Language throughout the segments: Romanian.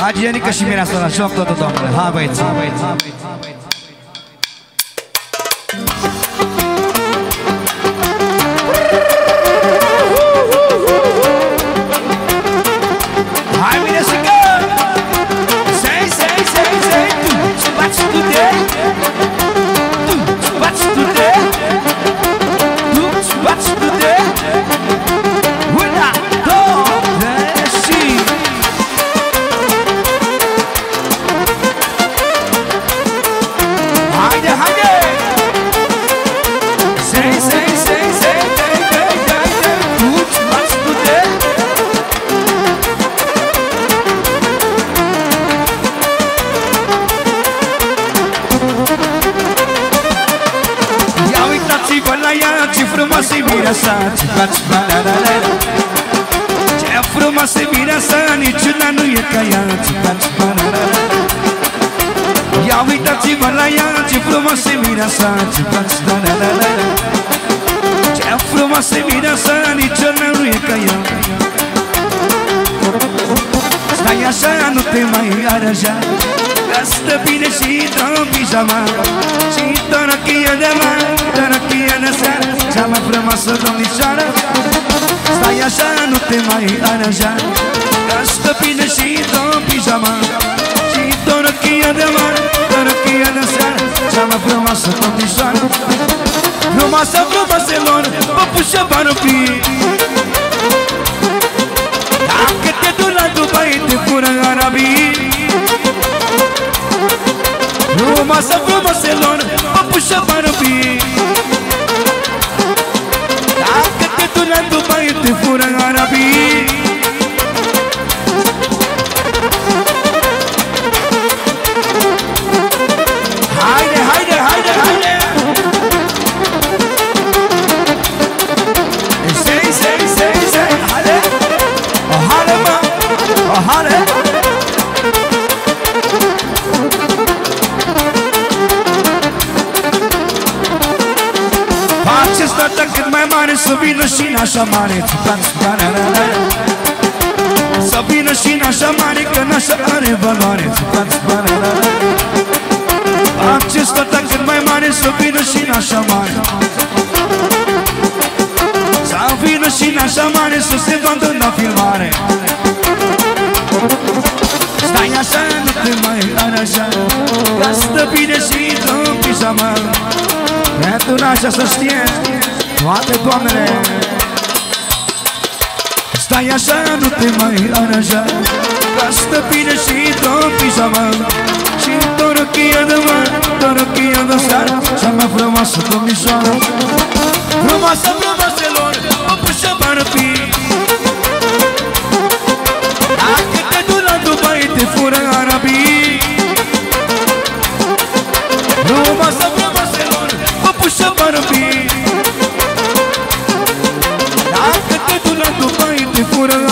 Hagianică și Mireasa, joc totul, domnule. Hai băieți, hai băieți, hai băieți. Intră în pijama Și tărăchie de mare, tărăchie de seară. Cea mai frumoasă domnișoară. Stai așa, nu te mai arăja Că stă bine și intră în pijama. Și tărăchie de mare, tărăchie de seară. Cea mai frumoasă domnișoară. Frumoasă, frumoaselor, păpușă barăpii dacă te duc la Dubai, te fură arabii Frumoasă, frumoselor, păpușă bărbii. Dacă te duc la Dubai, te fură arabii. Haide, haide, haide, haide! Sei, sei, sei, sei, haide! O haide, mă, o haide mare Să vină și în așa mare Să vină și în așa mare Că în așa are valoare Faceți toată cât mai mare Să vină și în așa mare. Să vină și în așa mare Să se vadă la filmare Stai așa, nu te mai araja Că stă bine și intră în pijama. Pentru nașa să știe toate doamnele Stai așa, nu te mai aranja Că stă bine și tot pijama. Și torăchia de măr, torăchia de seară Cea mai frumoasă domnișoară Frumoasă, frumoaselor, o pușă barăpi Dacă te duc la Dubai, te fură arabii. Frumoasă, frumoaselor, păpușă bărbii Dacă Dubai,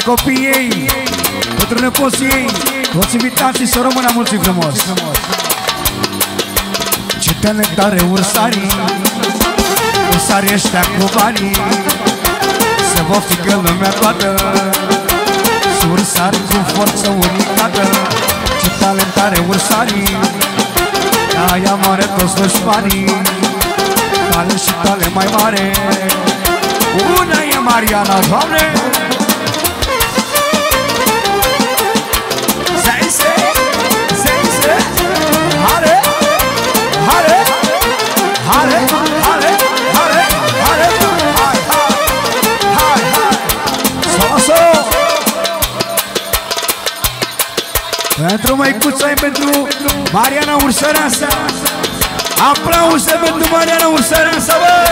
Pentru copiii ei Pentru nepoții ei. Toți invitații să rămână mulți frumos. Ce talentare ursarii Ursarii ăștia cu banii. Se voftică lumea toată Ursari cu forță unicată. Ce talentare ursarii Aia mare toți dușmanii. Tale și tale mai mare. Una e Mariana, Doamne Mariana Ursăreasa Aplauze pentru Mariana Ursăreasa, băi!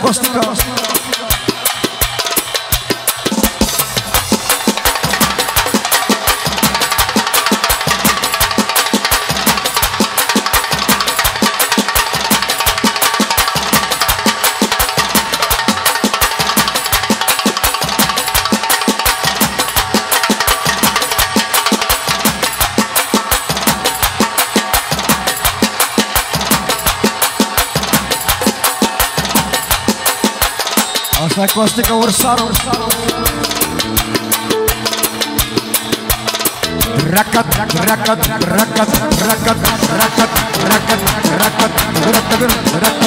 acústico. Mastega Ursaro Rakat, rakat, rakat, rakat, rakat, rakat, rakat, rakat, rakat, rakat, rakat, rakat, rakat,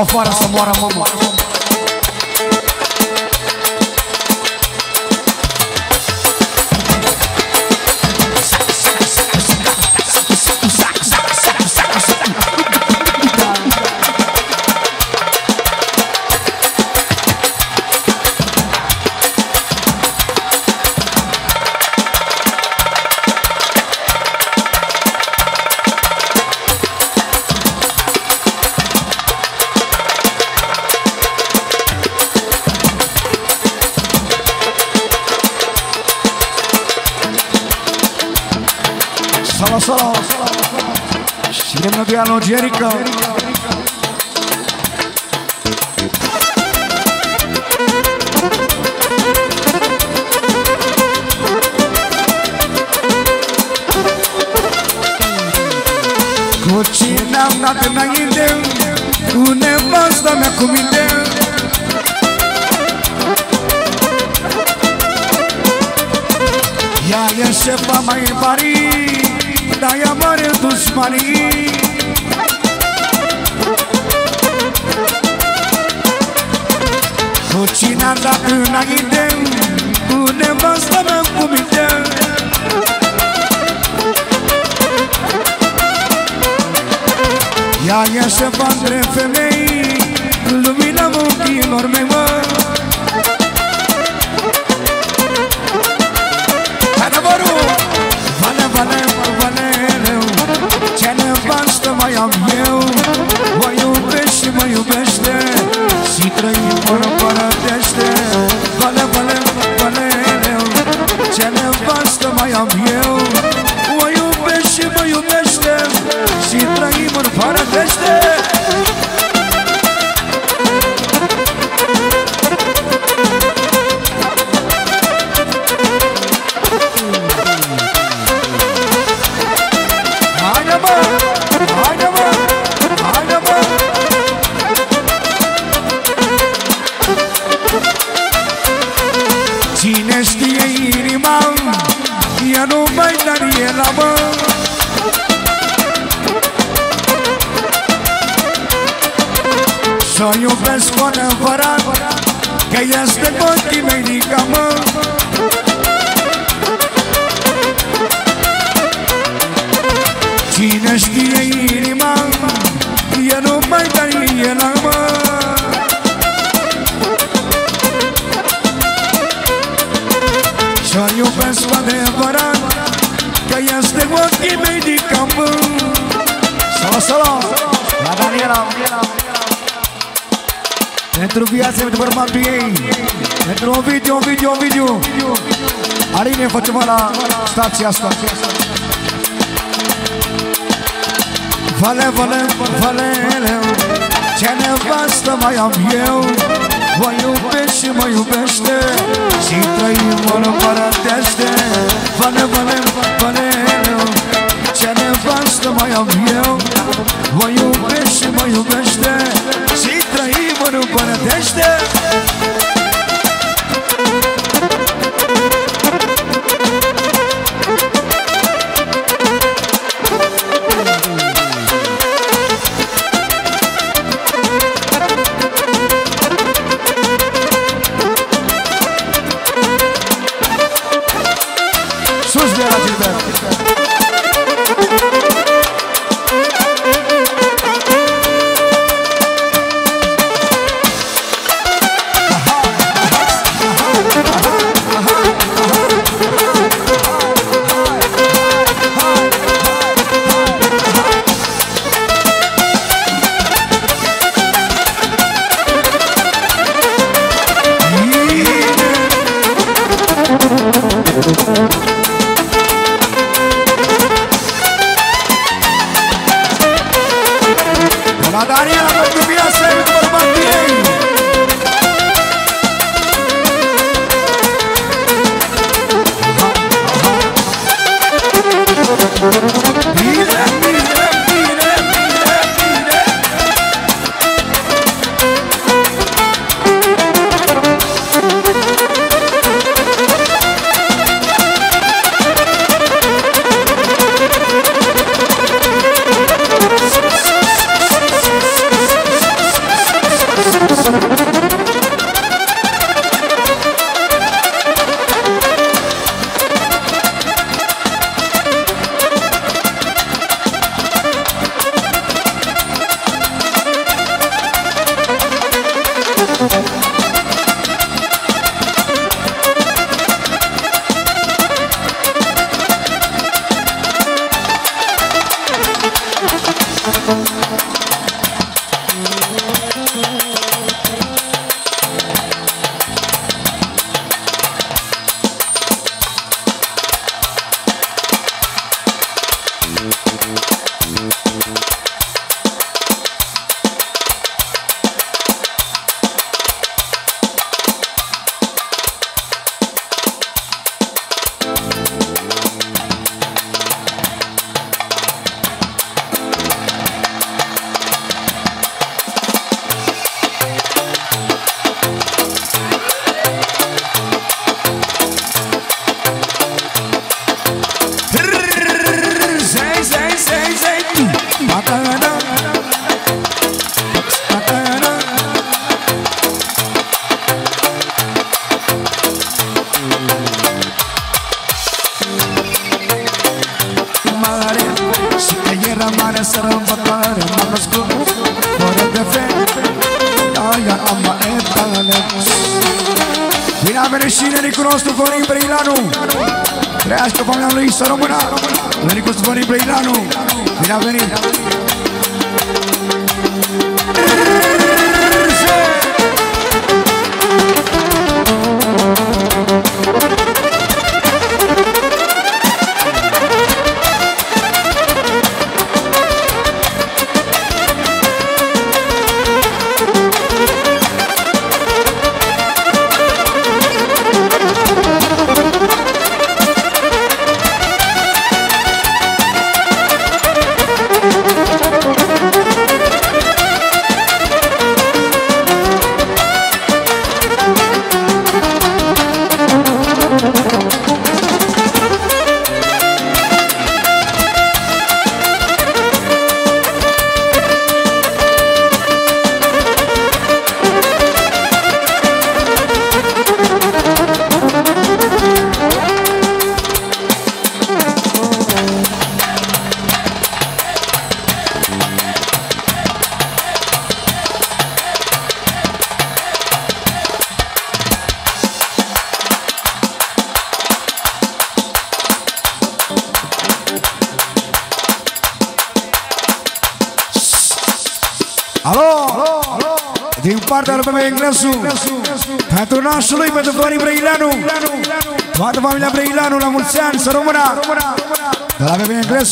afară să moară mama solo, solo, siguiendo diálogo Jericho. Cu cine am dat înainte Cu nevasta mea cu minte Ea e șefa mai în Paris ea mare dușmanii. Cu cine a dat înainte Cu nevastă mea cu minte. Ea e șefa între femei Lumina ochilor mei mă mai am eu Mă iubește și mă iubește. Și trăim fără părătește Vale, Că este cu ochii mei nică mă bărbatul ei. Pentru un video, un video, un video. Aline, facem la stația asta. Vale, vale, vale, Ce nevastă mai am eu? Mă iubește și mă iubește. Și trăim în părătește Vale, vale, vale, Ce nevastă mai am eu? Mă iubește și mă iubește. Și trăim în părătește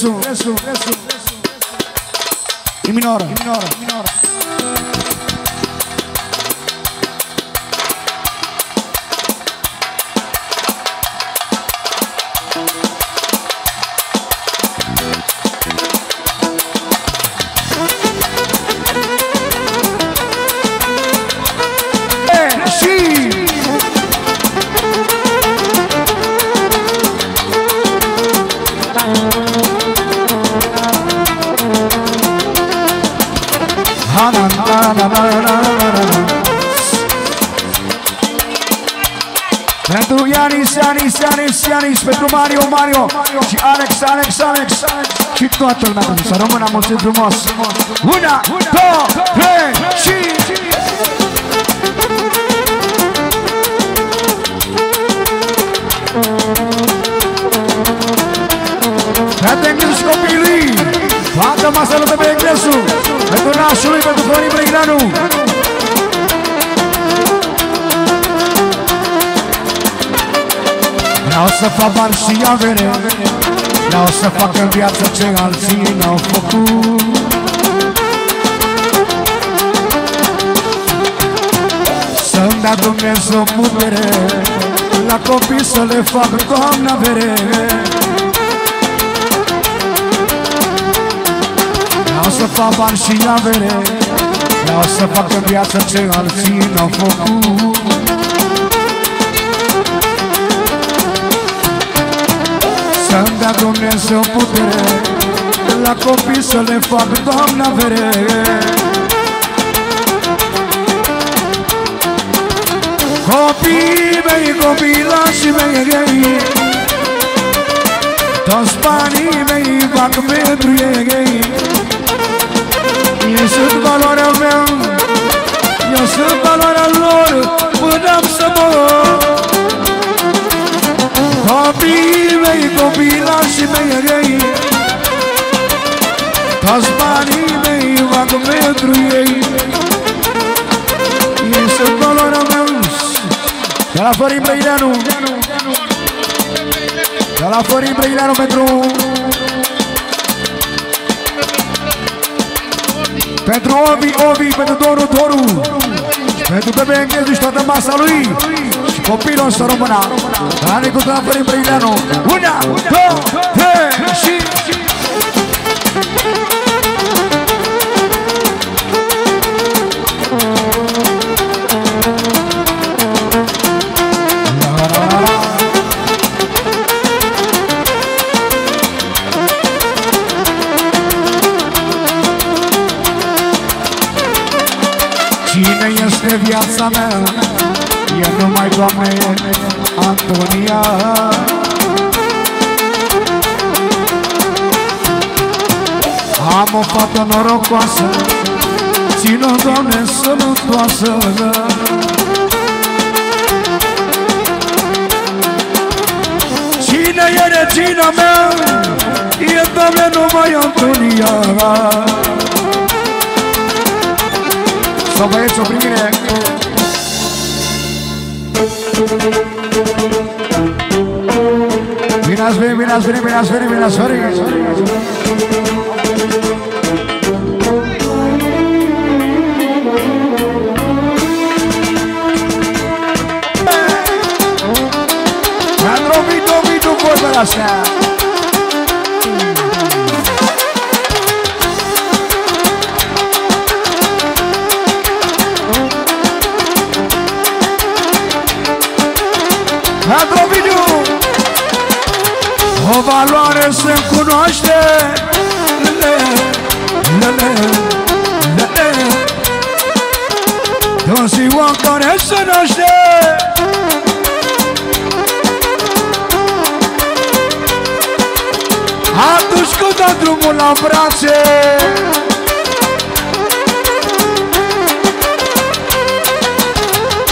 la Să rămână mulțumim frumos! Una, două, trei și... Pentru Englesul și copiii Toată masa lui pe Englesul Pentru nașului, pentru Florin Brăileanu Vreau să fac bani și avere Vreau să fac în viață ce alții n-au făcut. Să-mi dea Dumnezeu putere La copii să le fac doamna vere Vreau să fac bani și avere Vreau să fac în viață ce alții n-au făcut Să-mi dea Dumnezeu putere La copii să le fac, Doamna, vere. Copiii mei, copilașii mei Toți banii mei fac pentru ei. Ei sunt valoarea mea Eu sunt valoarea lor Până să mor Copiii mei, copilașii mei Toți banii mei fac pentru ei. Ei sunt valoarea mea De la Florin Brăileanu. De la Florin Brăileanu pentru Pentru Ovi, Ovi, pentru Doru, Doru. Pentru Bebe Enghezu și toată masa lui. Și copilul să rămână La Nicu de la Florin Brăileanu Una, două, trei și... Cine este viața mea? E numai, Doamne, Antonia. Am o fată norocoasă Țin-o, Doamne, sănătoasă. Cine e regina mea? E, Doamne, numai Antonia. Să băieți o primire. cu Μην ασβεί, μην ασβεί, μην ασβεί, μην ασβεί, μην ασβεί. Μάλλον πει το πει. O valoare se cunoaște. Lele, lele, lele De o ziua în care se naște. Atunci când dă drumul la brațe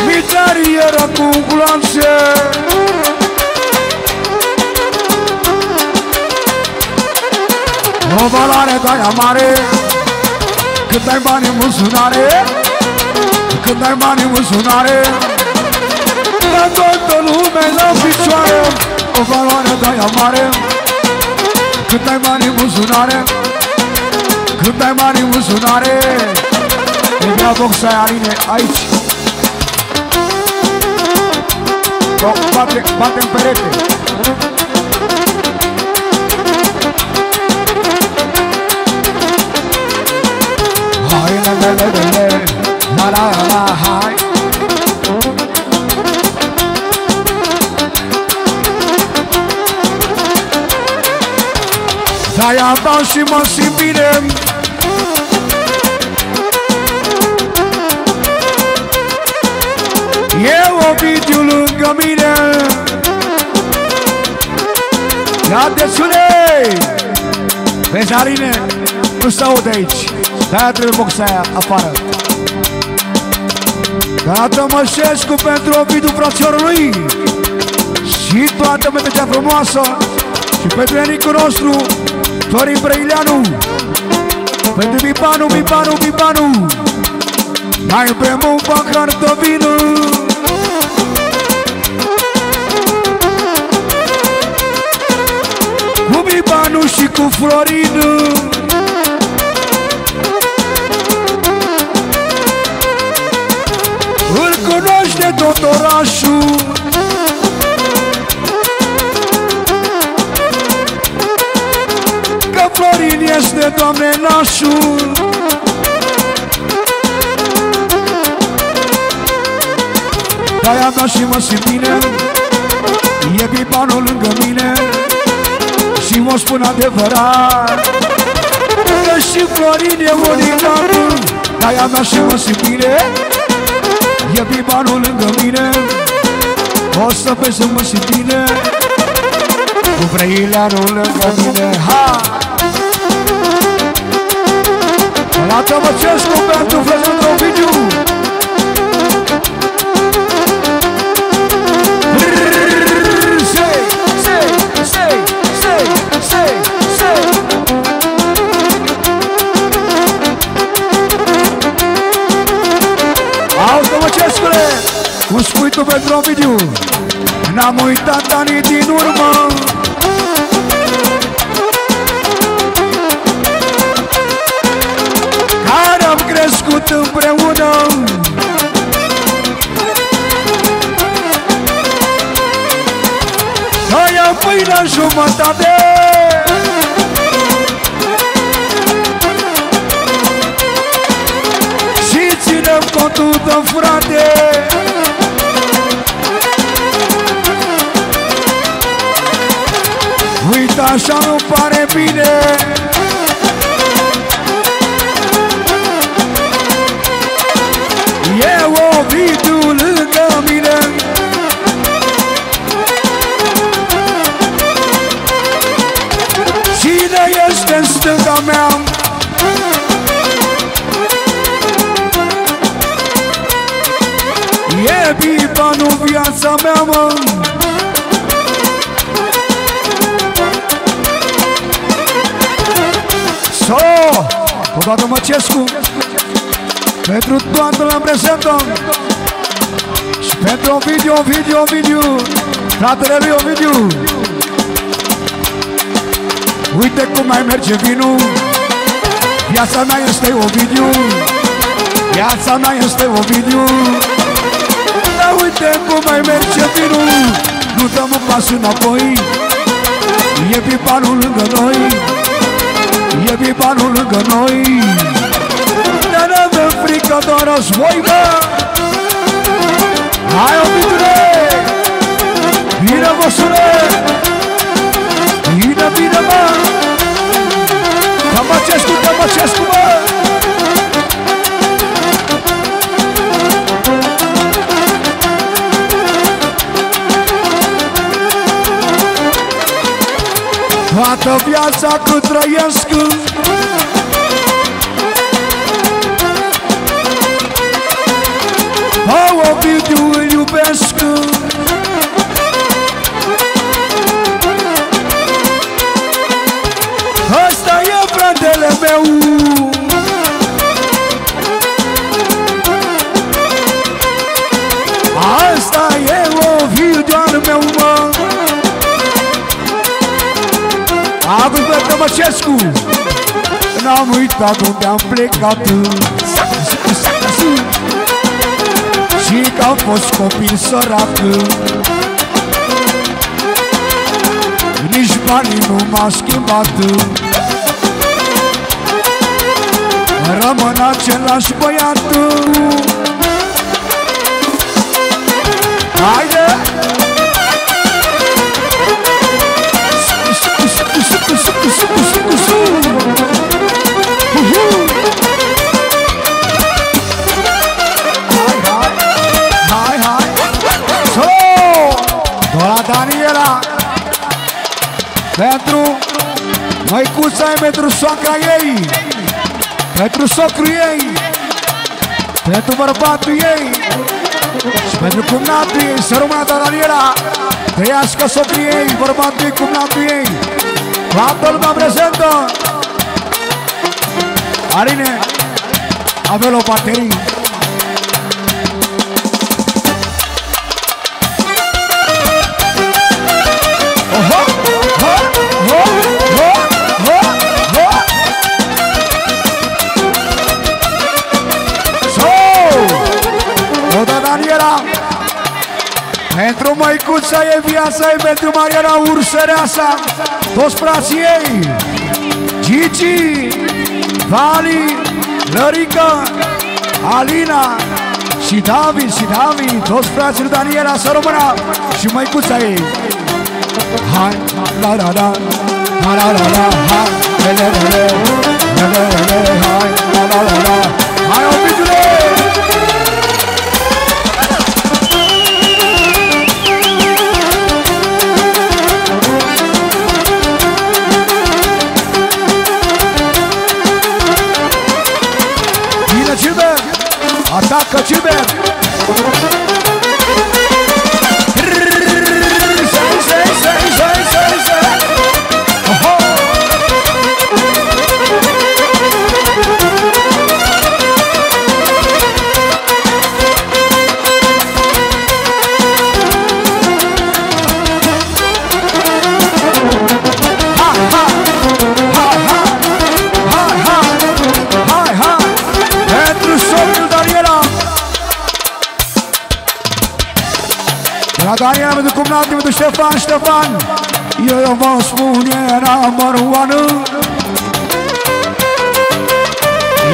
Mitarieră cu gloanțe O valoare de-aia mare Cât ai bani în buzunare? Cât ai bani în buzunare? La toată lumea la picioare. O valoare de-aia mare cât ai bani în buzunare? Cât ai bani în buzunare? E vrea boxa aia, Aline, aici. Bate, bate în perete De-aia dau și mă simt bine E Ovidiu lângă mine Ia de sune Vezi, Arine, nu se aude aici De-aia trebuie boxa aia afară. Dată Mășescu pentru Ovidiu frațiorului Și toată metecea frumoasă. Și pentru enicul nostru Florin Brăileanu. Pentru Bipanu, Bipanu, Bipanu Mai bem un pahar de vină Cu Bipanu și cu Florin cunoaște tot orașul. Florin este, Doamne, nașul. De-aia mea și mă simt bine. E bibanul lângă mine. Și mă spun adevărat. Că și Florin e unicatul De-aia mea și mă simt bine E bibanul lângă mine. O să vezi să mă simt bine Cu Brăileanul lângă mine. Ha! Arată-mă Cescu pentru frăzând Ovidiu cum spui tu pentru Ovidiu N-am uitat anii din urmă. Crescut împreună. Aia pâinea jumătate Și ținem contul de frate. Uite așa nu pare bine Viața mea, mă So, Todată Măcescu. Pentru toată la prezentă Și pentru video, Ovidiu, Ovidiu. Fratele lui Ovidiu. Uite cum mai merge vinul. Viața mea este Ovidiu. Viața mea este Ovidiu uite cum mai merge vinul. Nu dăm un pas înapoi. E pipanul lângă noi. E pipanul lângă noi. Dar n-avem frică de război, bă. Hai, Ovidule Bine, măsule Bine, bine, mă Tămăcescu, tămăcescu, mă Toată viața cât trăiesc Agus pe Tămăcescu N-am uitat unde am plecat Și că am fost copil sărac Nici banii nu m-a schimbat Rămân același băiat Haide! Măicuța e pentru soacra ei Pentru socru ei Pentru bărbatul ei Și pentru cumnatul ei. Să rămână Daniela Trăiască socrii ei, bărbatul ei, cumnatul ei. Toată lumea prezentă. Aline Avem o baterie pentru măicuța e viața e pentru Mariana Ursăreasa. Toți frații ei Gigi Vali Lărica Alina Și David și David Toți frații lui Daniela să rămână Și măicuța ei. Hai, la la la La la la la Hai, le le le le Le le le le Hai, la la la la. Hai, obidule Daniela pentru cumnatul pentru Ștefan, Ștefan! Eu vă spun, era măruană.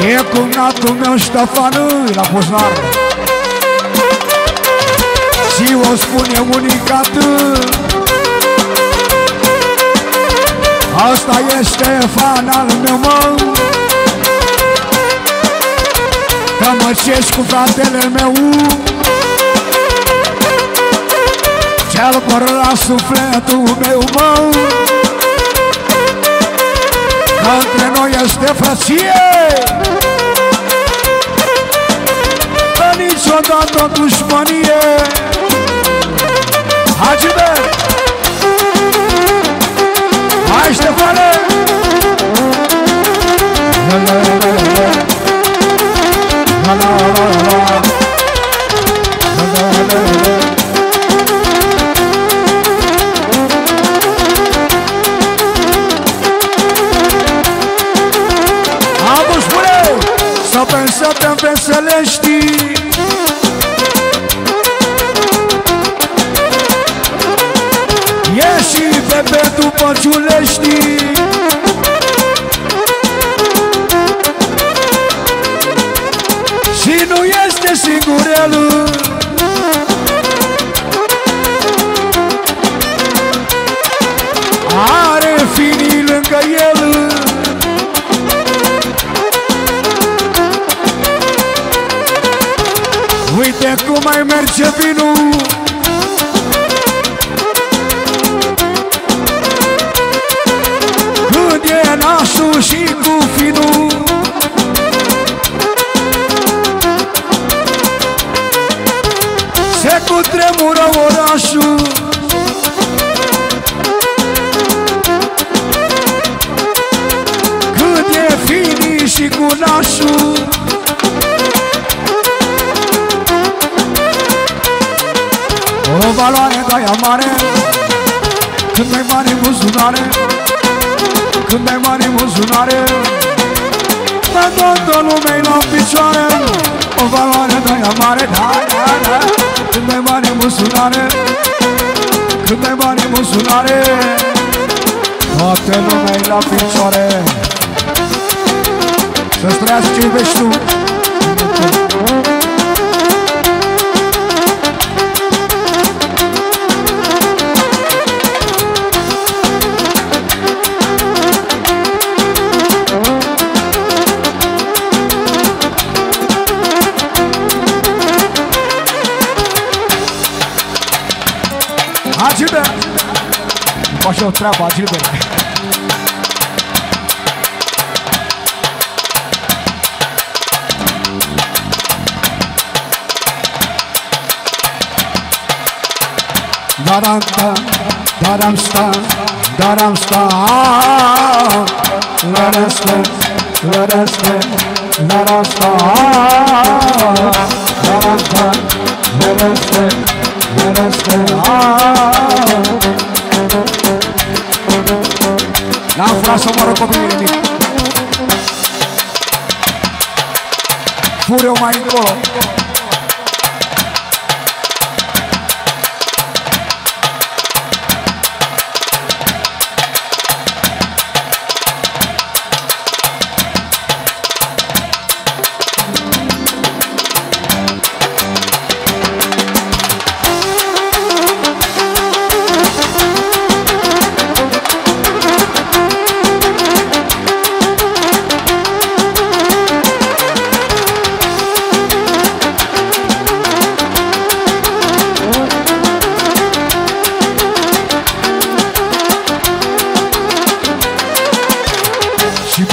E cumnatul meu Ștefan, la Buznar Și o spune unicat. Asta e Ștefan al meu, mă. Că mă cești cu fratele meu Cel păr la sufletul meu, mă Că între noi este frăție Că niciodată o dușmănie Hai, Gilbert! Hai, Ștefane! La, la, la, la. La la la la La la la la Piața Veselești Ieși pe pe după Giuleștii mai merge vinul. Când e nașul și cu finul Se cutremură orașul. Când e finii și cu nașul O valoare de aia mare. Când mai mare în buzunare Când mai mare în buzunare Pe toată lumea la picioare. O valoare de aia mare Da, da, da. Când mai mare în buzunare Când mai mare în buzunare Toată lumea la picioare. Să-ți trăiască ce iubești tu. Agilbe! Faci Gilberto. Mostra o trabalho, Gilberto. Daramsta, daramsta, daramsta, daramsta, daramsta, daramsta, daramsta, daramsta, N-am furat să Fure-o mai încolo.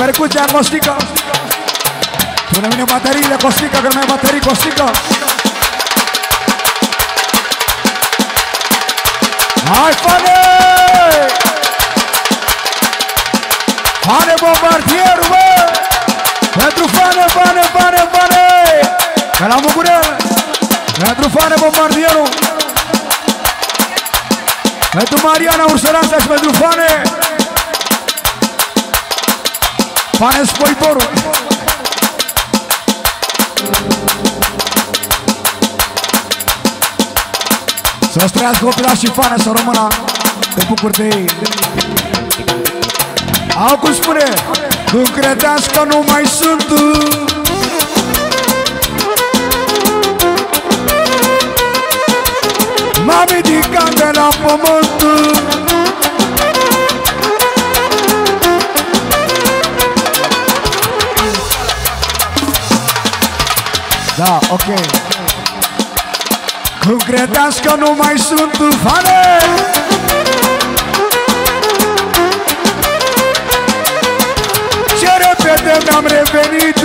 Percuția Costică Până vine bateriile Costică, că nu mai baterii Costică Hai, fane! Fane bombardierul, bă! Pentru fane, fane, fane, fane! Că la Mugurel! Pentru fane bombardierul! Pentru Mariana Ursuranța și pentru fane! Pane Spoitorul! Să-ți trăiască opera și fane să rămână. Te bucur de ei. Au cum spune Când credeați că nu mai sunt? M-am ridicat de la pământ Da, ok. Când credeați că nu mai sunt fane Ce repede mi-am revenit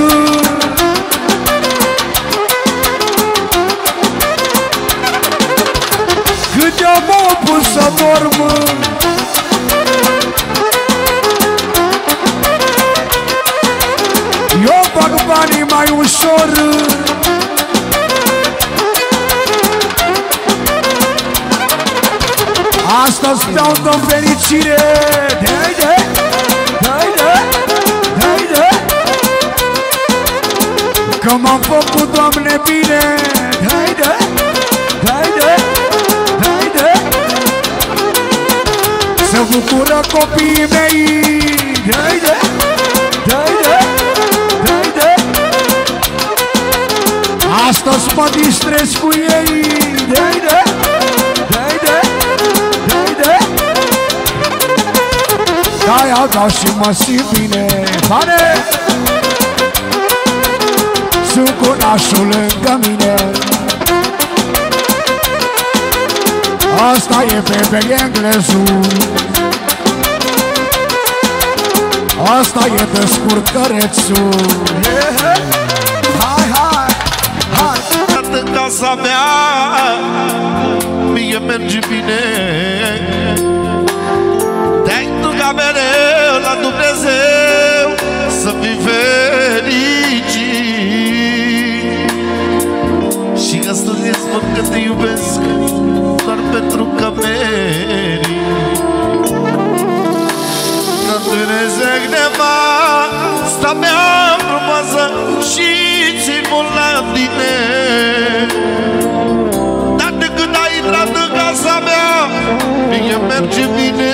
Cât eu m-am pus să dorm Eu fac banii mai ușor Astăzi beau de fericire Haide, haide, haide Că m-am făcut, Doamne, bine Haide, haide, haide Se bucură copiii mei Haide, haide, haide Astăzi mă distrez cu ei Haide, haide, De-aia dau și mă simt bine Pane! Sunt cu nașul lângă mine. Asta e Pepe englezul. Asta e pe scurcărețul Hai, hai, hai. În casa mea. Mie merge bine că te iubesc Doar pentru că merit Dumnezeu nevasta mea frumoasă Și țin mult la tine. Dar de când ai intrat în casa mea Mie merge bine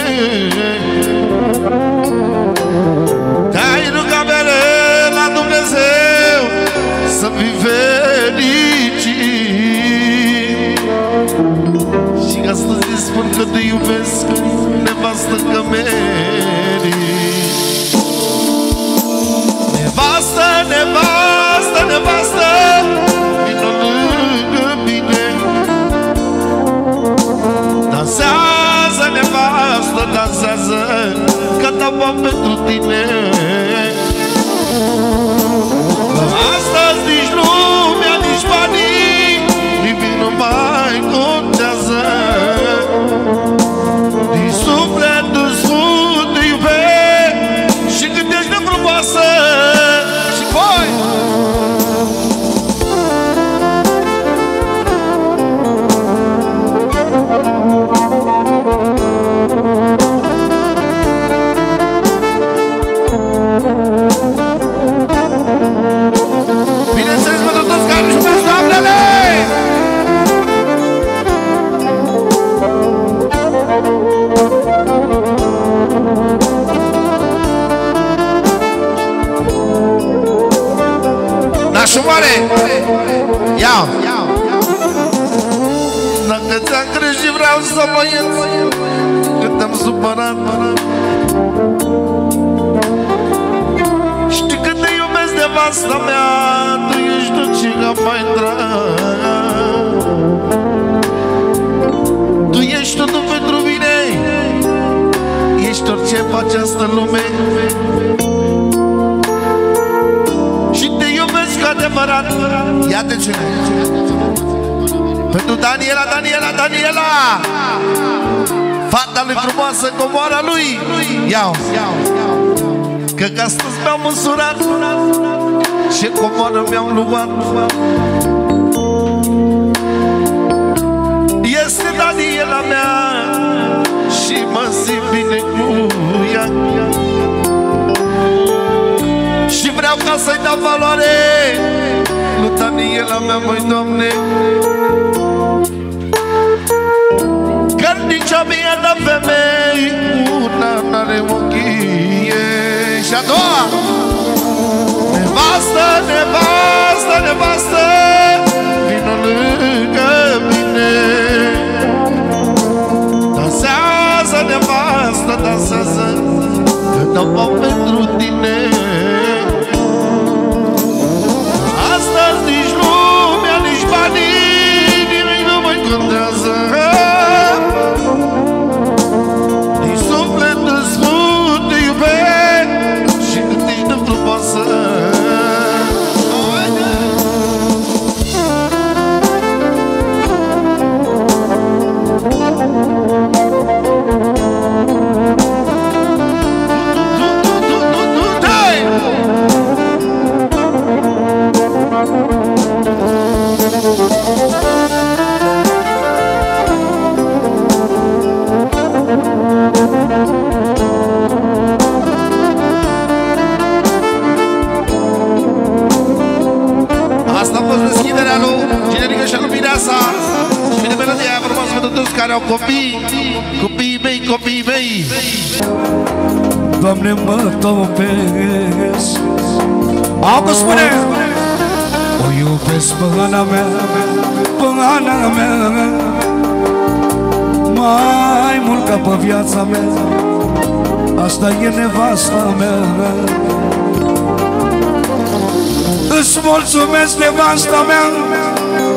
nevasta mea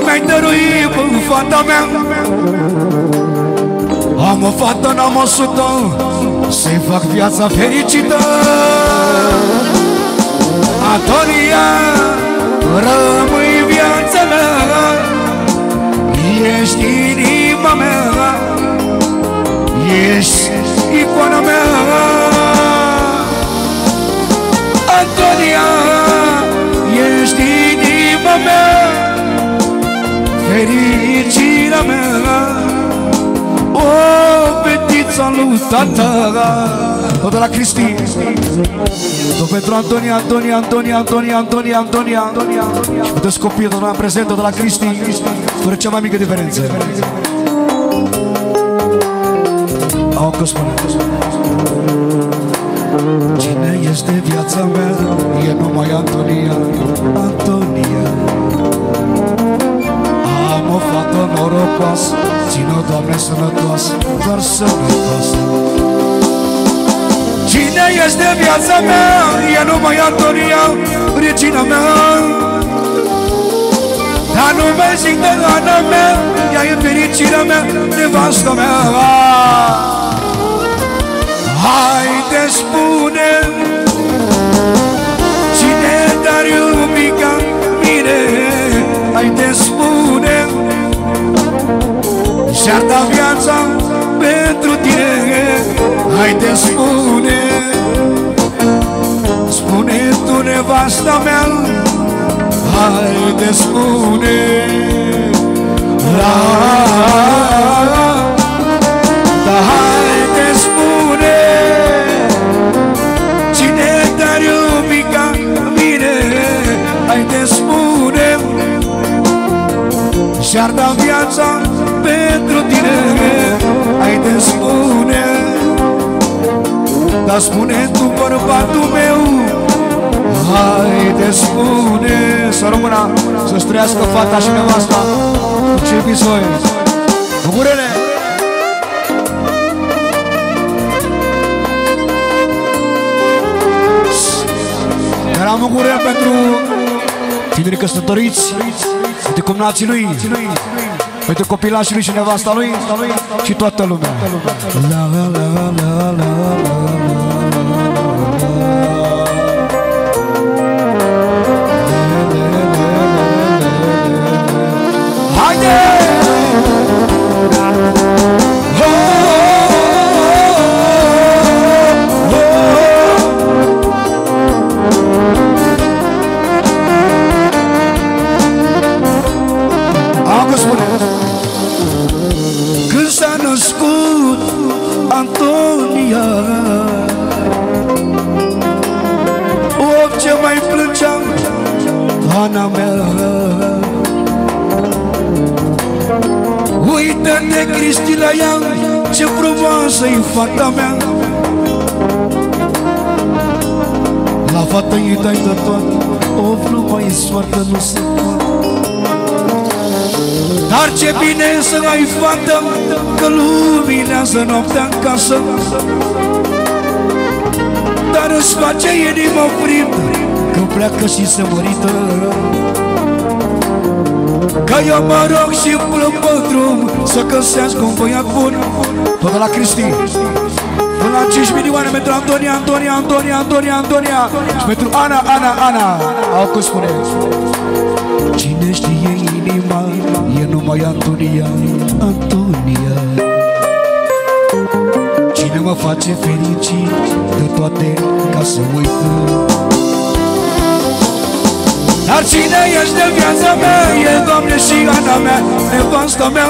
Mi-ai dăruit pe fata mea. Am o fată, n-am o sută Să-i fac viața fericită. Antonia, rămâi viața mea. Ești inima mea. Ești icoana mea. Antonia, ești inima mea Fericirea mea O, fetița lui tata Tot de la Cristi Tot pentru Antonia, Antonia, Antonia, Antonia, Antonia, Antonia Și puteți copiii tot la prezent, tot de la Cristi Cine este viața mea? E numai Antonia, Antonia Am o fată norocoasă Ține-o, Doamne, sănătoasă Doar sănătoasă Cine este viața mea? E numai Antonia, regina mea Dar nu mă zic de Ana mea Ea e fericirea mea, nevastă mea Haide spune mine Haide spune Și-ar da viața pentru tine Haide spune Spune tu nevasta mea Haide spune La Da haide spune Și-ar da viața pentru tine. Haide spune. Dar spune tu bărbatul meu. Haide spune. Să rămână Să-și trăiască fata și nevasta. Cu ce visoi Bucurele! Era bucurie pentru tinerii căsătoriți Pentru cumnații lui Pentru copilașii lui și nevasta lui Și toată lumea La la la la la la Haide! Ana mea Uită-te, Cristi, la ea Ce frumoasă e fata mea. La fată îi dai de toată O vreo e soartă nu se poate. Dar ce bine să ai fată Că luminează noaptea în casă. Dar îți face inima frim Că pleacă și se mărită Că eu mă rog și plâng pe drum Să găsească un băiat bun. Tot de la Cristi. Până la 5 milioane pentru Antonia, Antonia, Antonia, Antonia, Antonia. Și pentru Ana, Ana, Ana. Au cum spune. Cine știe inima E numai Antonia, Antonia. Cine mă face fericit De toate ca să uită dar cine ești de viața mea? E Doamne și Ana mea Nevasta mea.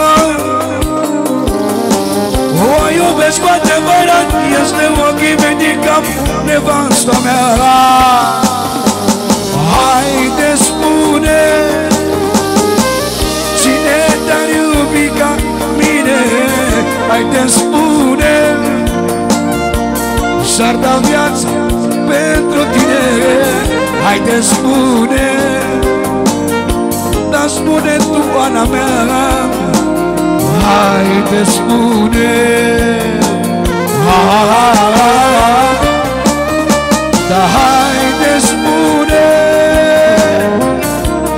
O iubesc cu adevărat Este ochii mei din cap Nevasta mea. Haide spune Cine te-ar iubi ca mine? Haide spune S-ar da viața pentru tine. Haide spune Dar spune tu, Ana mea. Haide spune. Ha, ha, ha, ha. Da haide spune.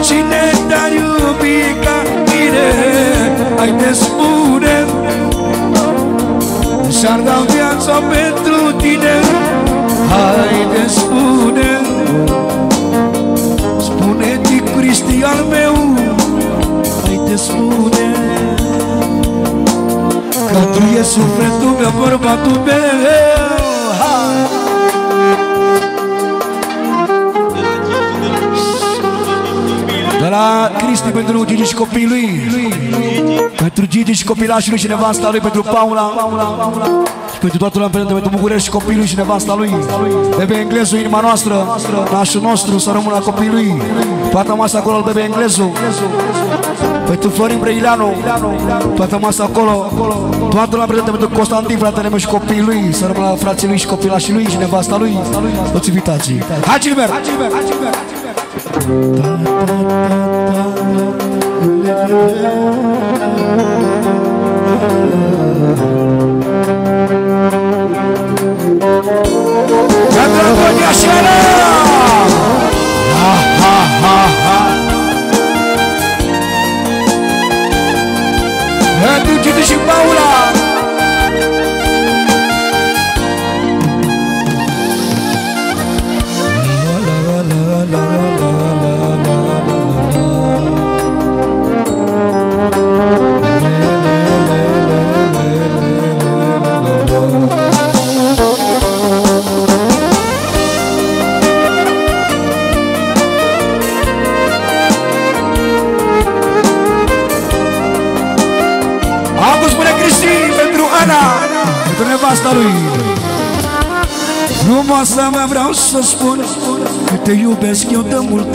Cine te-ar iubi ca mine Haide spune. Și-ar da viața pentru tine. Haide spune al meu Hai te spune Că tu e sufletul meu, vorba tu meu. La Cristi pentru Gigi și copiii lui. Pentru Gigi și copilașii lui și nevasta lui Pentru Paula. Și pentru toată lumea pentru București și copiii lui și nevasta lui. Bebe englezul, inima noastră Nașul nostru să rămână la copiii lui. Toată masa acolo al bebe englezul. Pentru Florin Breileanu Toată masa acolo. Toată la prezentă pentru Constantin, fratele meu și copiii lui. Să rămână la frații lui și copilașii lui și nevasta lui. Toți invitații. Hai Gilbert! Hai Hadi gidişin bağla Pentru nevasta lui Frumoasa mea vreau să spun Că te iubesc eu de mult.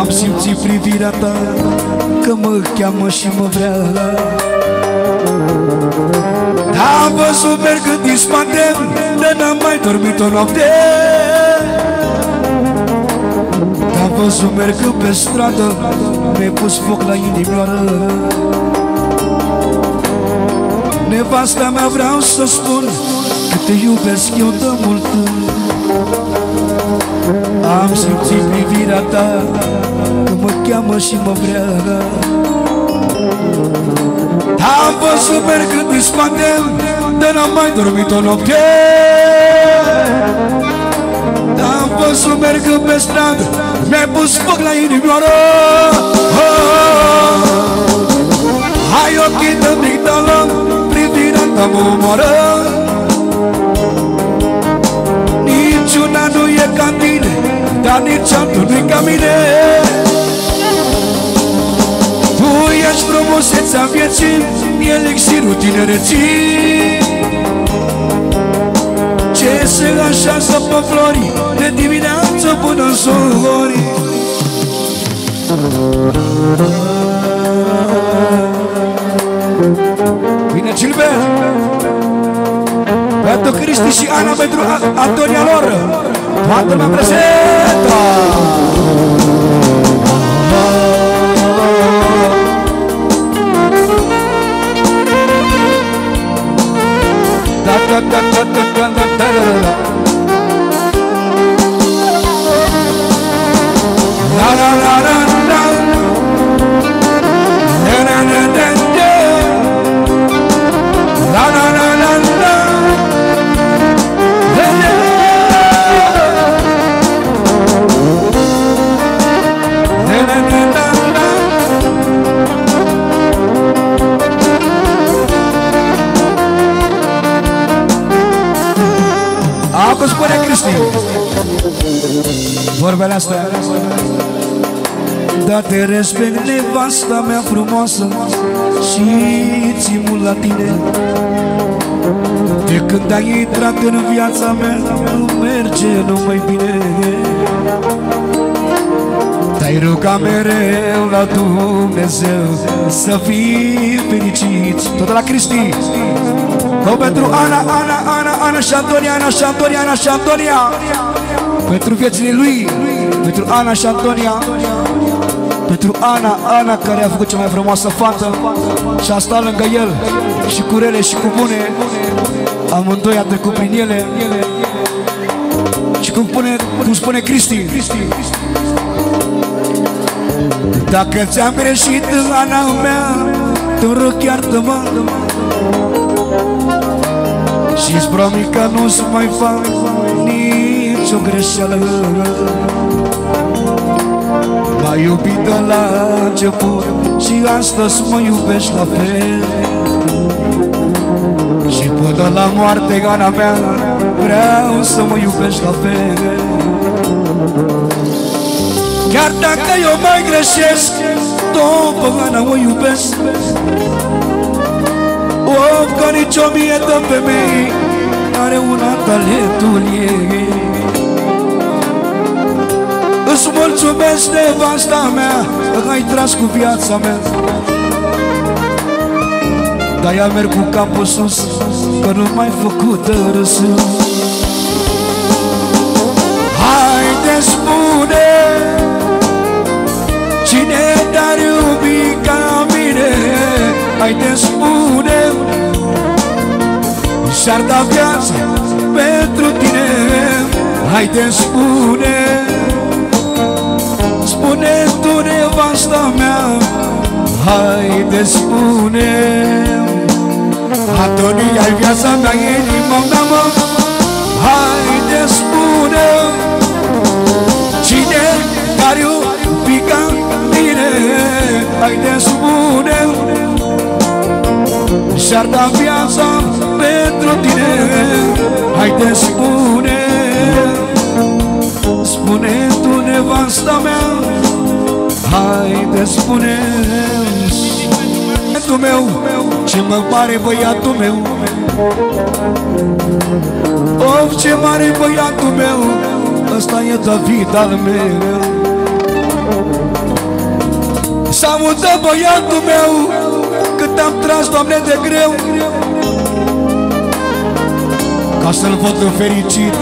Am simțit privirea ta Că mă cheamă și mă vrea. Am văzut mergând din spate De n-am mai dormit o noapte. Te-am văzut mergând pe stradă Mi-ai pus foc la inimioară Nevasta mea vreau să spun Că te iubesc eu de mult. Am simțit privirea ta Că mă cheamă și mă vrea. Am văzut mergând în spate De n-am mai dormit o noapte. Am văzut mergând pe stradă Mi-ai pus foc la inimioară. Oh! Hai ochii de migdală Privirea ta mă omoară Niciuna nu e ca tine Dar nici altul nu e ca mine. Tu ești frumusețea vieții Elixirul tinereții. Ce se așează pe flori De dimineață până în zori Bine, Gilbert Pentru Cristi și Ana Pentru A- Antonia lor Toată lumea prezentă Da, da, da, da, da, da, da, da, da, da. La, la, la, la, la. Acum spune Cristi. Vorbele astea. Dar te respect nevasta mea frumoasă Și ții mult la tine. De când ai intrat în viața mea Nu merge numai bine. Te-ai Ai ruga mereu la Dumnezeu Să fii fericit. Tot la Cristi. Tot pentru Ana, Ana, Ana, Ana și Antonia, Ana și Antonia, Ana și Antonia Pentru viețile lui Pentru Ana și Antonia pentru Ana, Ana care a făcut cea mai frumoasă fată. Și a stat lângă el și cu rele și cu bune. Amândoi a trecut prin ele. Și cum, spune, cum spune Cristi. Dacă ți-am greșit, Ana mea, tu rog iartă-mă Și-ți promit că nu-ți mai fac nicio greșeală. M-ai iubit de la început Și astăzi mă iubești la fel. Și până la moarte, gana mea Vreau să mă iubești la fel. Chiar dacă eu mai greșesc Tot păgana o iubesc O, că nici o mie de femei Are una talentul ei Îți mulțumesc nevasta mea Că ai tras cu viața mea. Dar ea merg cu capul sus Că nu mai făcut de râsul Haide spune Cine te-ar iubi ca mine? Haide spune Și-ar da viața pentru tine. Haide spune Spune tu nevasta mea. Haide spune Antonia ai viața mea, inima mea mă. Haide spune Cine care iubi ca mine? Haide spune Și-ar da viața pentru tine. Haide spune Spune tu nevasta mea. Haide spune Băiatul meu Ce mă pare băiatul meu. Of ce mare băiatul meu Ăsta e David al meu. S-a mutat băiatul meu Cât am tras, Doamne, de greu. Ca să-l văd fericit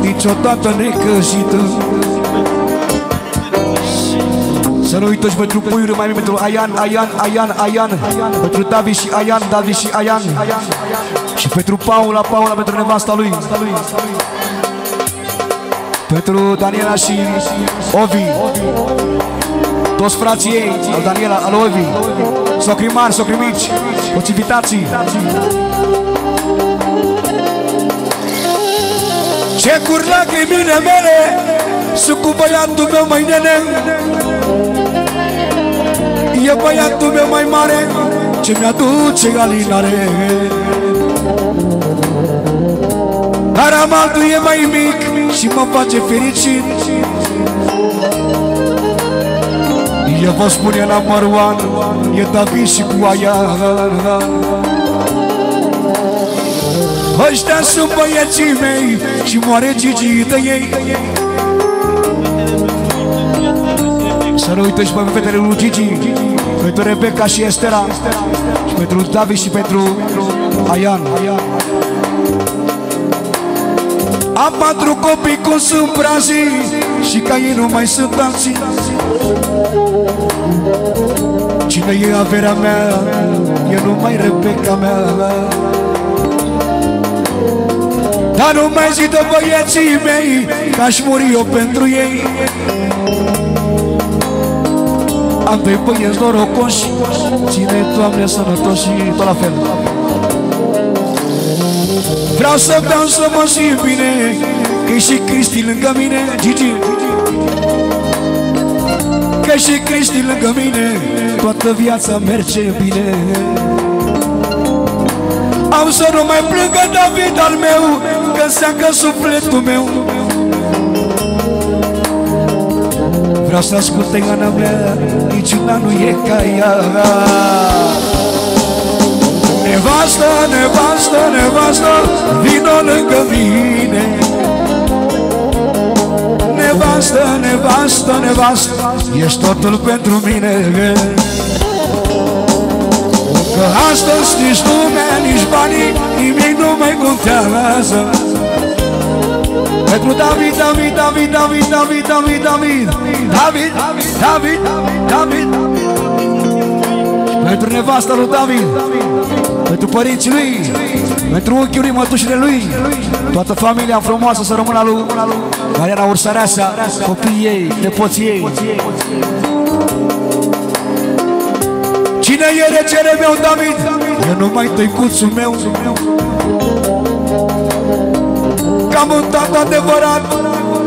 Niciodată necăjită să nu uitați pentru puiuri mai pentru Aian, Aian, Aian, Aian Pentru David și Aian, David și Aian Și pentru Paula, Paula, pentru nevasta lui. Pentru Daniela și Ovi. Toți frații ei, al Daniela, al Ovi Socri mari, socri mici Toți invitații Ce cur lacrimile mele Sunt cu băiatul meu mai nene. E băiatul meu mai mare Ce mi-aduce alinare. Dar altul e mai mic Și mă face fericit Eu vă spune la Maruan E David și cu Aian Ăștia sunt băieții mei Și moare Gigi de ei. Să nu uite și pe fetele lui Gigi Pentru Rebecca și Estera Și pentru David și pentru Aian Am patru copii cum sunt prazii Și ca ei nu mai sunt alții. Cine e averea mea E numai Rebecca mea. Dar nu mai zi de băieții mei Că aș muri eu pentru ei. Am doi băieți norocoși Ține, Doamne, sănătoși și tot la fel. Vreau să beau să mă simt bine Că și Cristi lângă mine Gigi. Că și Cristi lângă mine Toată viața merge bine. Am să nu mai plângă David al meu Că seacă sufletul meu. Vreau să ascult Ana mea Niciuna nu e ca ea. Nevastă, nevastă, nevastă Vino lângă mine nevastă, nevastă, nevastă Ești totul pentru mine Că astăzi nici lumea, nici banii Nimic nu mai contează. Pentru David, David, David, David, David, David, David David, David, David. Pentru nevasta lui David Pentru părinții lui Pentru unchiul lui, mătușile lui Toată familia frumoasă să rămână lui Mariana Ursăreasa Copiii ei, nepoții ei. Cine e regele meu, David? E numai tăicuțul meu. Cam un tată adevărat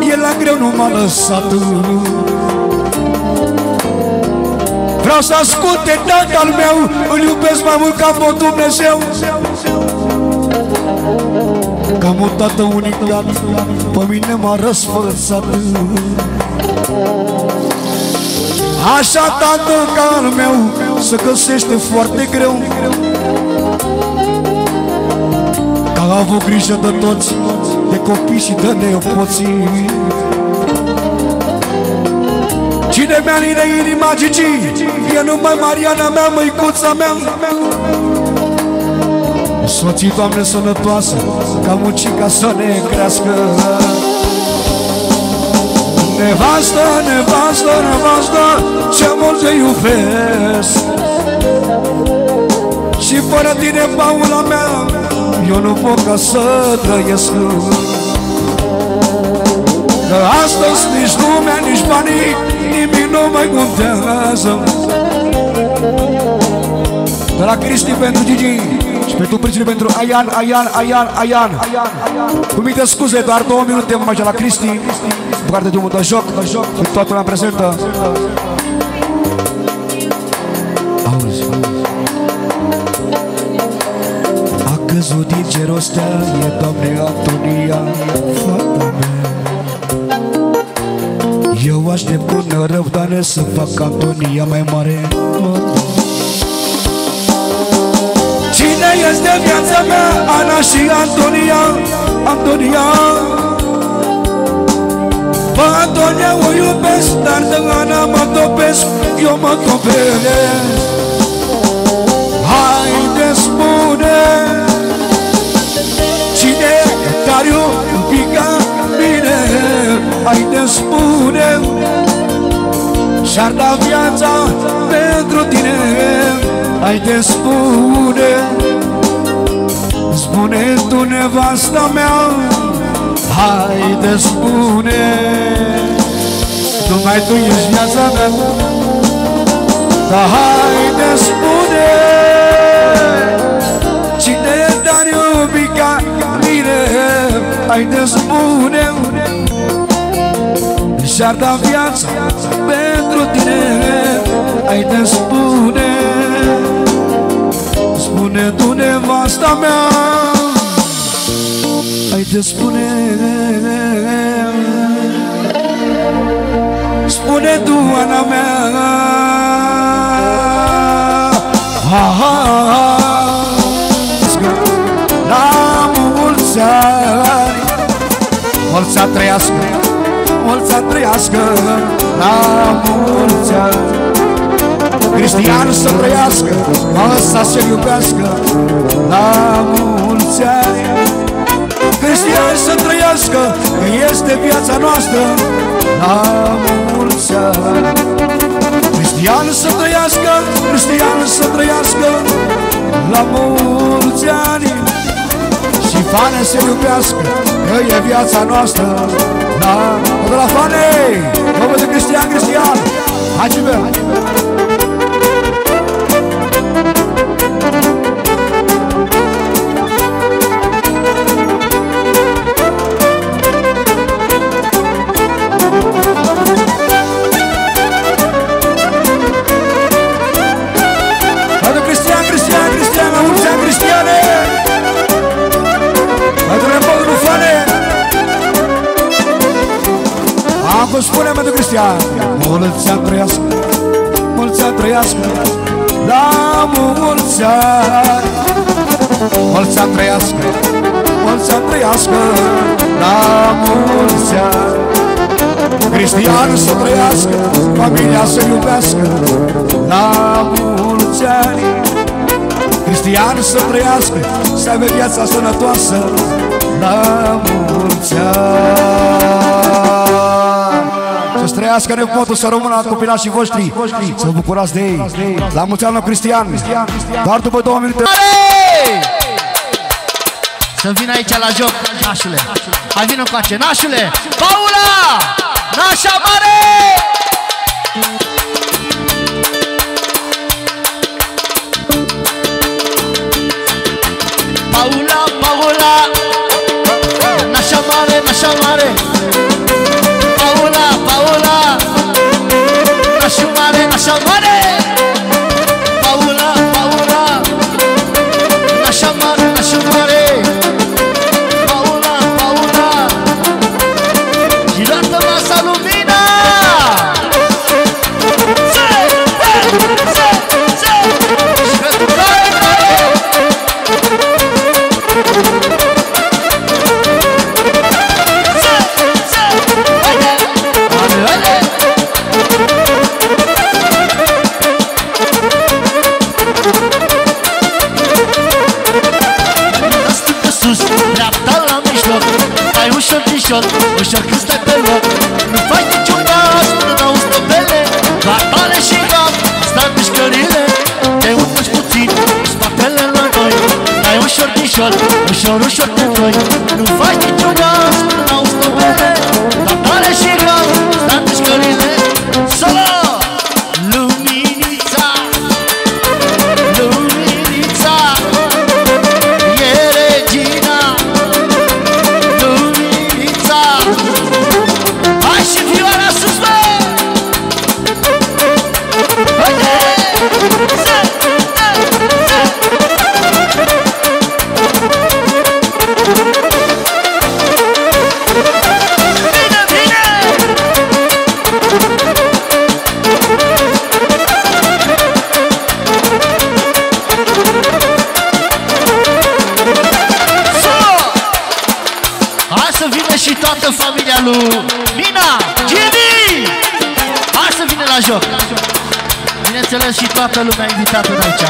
El la greu nu m-a lăsat Vreau să asculte tatăl meu Îl iubesc mai mult ca pe Dumnezeu Cam un tată unicat Pe mine m-a răsfățat. Așa tată ca al meu Se găsește foarte greu. Că a avut grijă de toți De copii și de nepoții Cine mi-a line inima Gigi E numai Mariana mea, măicuța mea Soții, Doamne, sănătoasă Ca muncica să ne crească. Nevastă, nevastă, nevastă Ce mult te iubesc. Și fără tine, Paula mea Eu nu pot ca să trăiesc. Că astăzi nici lumea, nici banii Nimic nu mai contează. De la Cristi pentru Gigi și pentru pricine pentru Aian, Aian, Aian, Aian Cu mii de scuze, doar două minute vom merge la Cristi. Bucate drumul de joc, de joc Și toată lumea prezentă. Auzi, A căzut din cerul stea E Doamne Antonia Fata mea. Eu aștept cu nerăbdare Să fac Antonia mai mare Cine este viața mea? Ana și Antonia. Antonia. Pe Antonia o iubesc Dar de Ana mă topesc. Eu mă topesc. Haide spune. Cine care un pic ca mine Haide spune. Și-ar da viața pentru tine Haide spune Spune tu nevasta mea. Haide spune Numai tu ești viața mea. Dar haide spune Cine dar iubi ca mine? Haide spune Și-ar da viața pentru tine. Haide spune Spune tu nevasta mea Haide spune. Spune tu Ana mea. Ha, ha, ha. La mulți ani. Mulți să trăiască. Mulți să trăiască. La mulți ani Cristian să trăiască Ăsta să iubească La mulți ani. Cristian să trăiască Că este viața noastră La mulți ani. Cristian să trăiască Cristian să trăiască La mulți ani. Și Fane să iubească Că e viața noastră La, de la Fane! Vă de Cristian, Cristian! Hai ce bea Hai mulți ani Mulți ani trăiască, mulți ani trăiască La mulți ani Mulți ani trăiască, mulți ani trăiască da, La mulți ani Cristianul să trăiască, familia să iubească da, La mulți ani Cristianul să trăiască, să aibă viața sănătoasă da, La mulți ani să străiască nepotul, să rămână la copilașii voștri. Să vă bucurați de ei. La mulți ani, Cristian. Doar după două minute. Să vin aici la joc, nașule. Hai vină cu ace, nașule Paula! Nașa mare! Paula, Paula. Nașa mare, nașa mare. amores. ușor Ușor când stai pe loc Nu faci niciun pas până dau stăpele La tale și rap, stai mișcările Te urmăși puțin cu spatele la noi. Dai ușor din șor, ușor, ușor de noi Nu faci niciun pas lumea invitată de aici.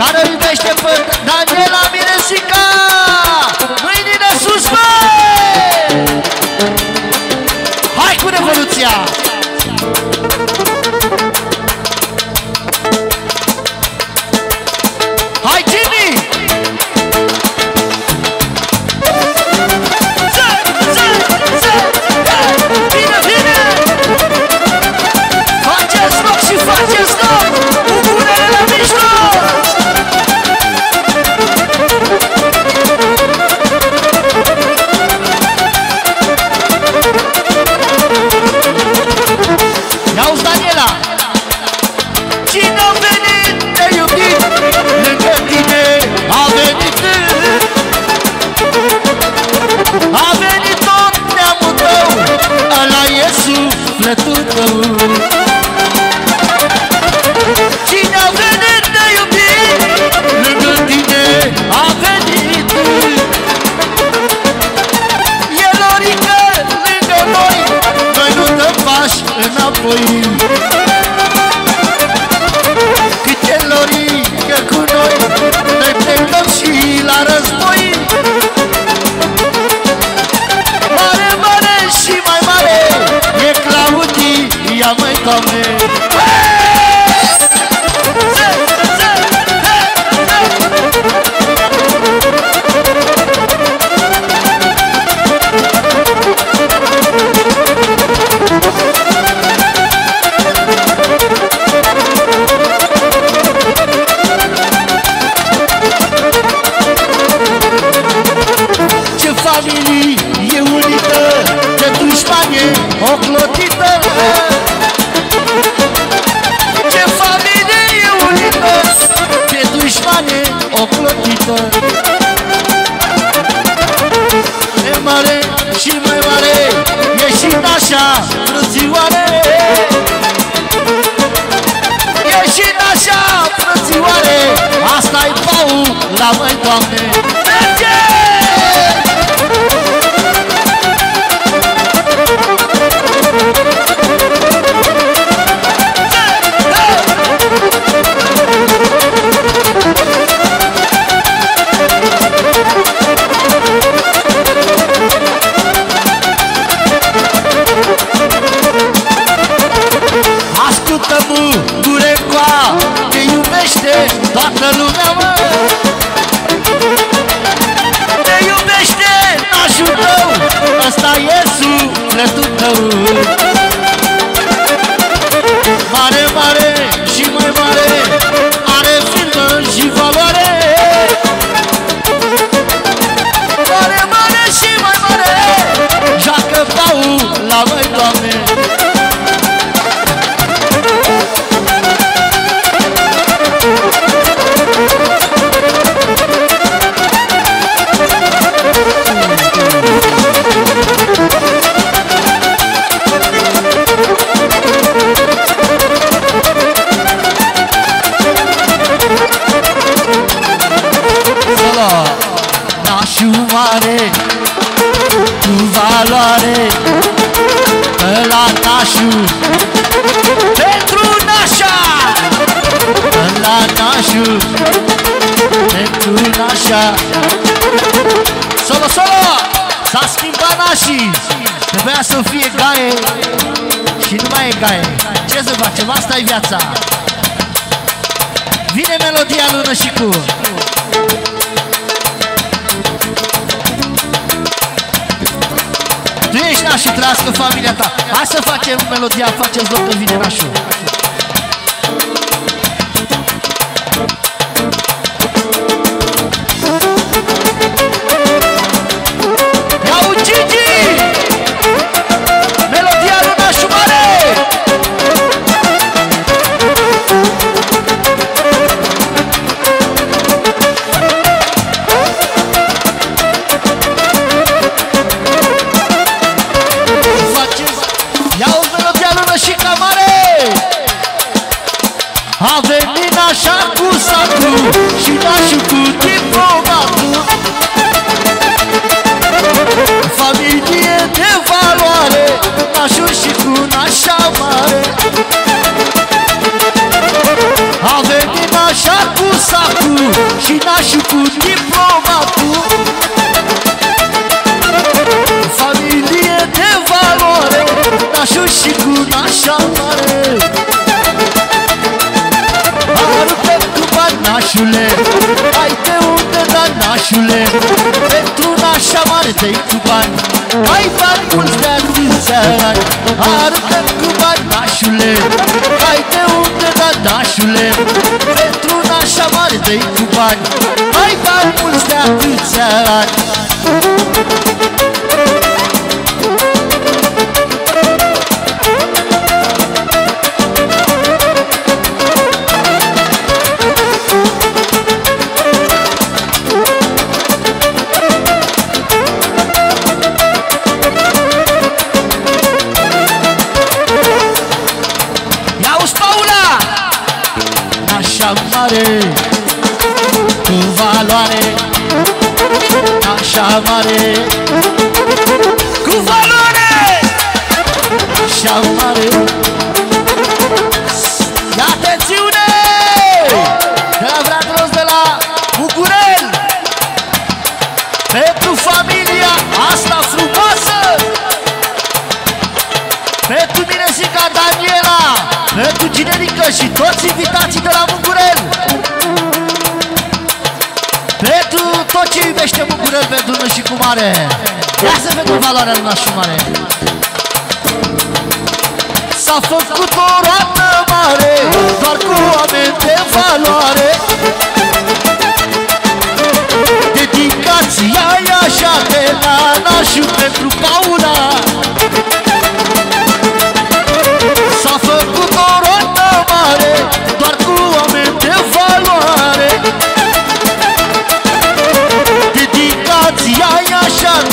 Care iubește pe Daniela Miresica Asta e viața. Vine melodia lui Nășicu. Tu ești naș și trăiască familia ta. Hai să facem melodia, faceți loc că vine nașul unde, da, nașule Pentru nașa mare dă-i cu bani Hai bani mulți de atâția ani Așa noi și cu mare. Ia să vedem valoarea lui nașul mare. S-a făcut o roată mare Doar cu oameni de valoare. Dedicația e așa de la nașul pentru Paula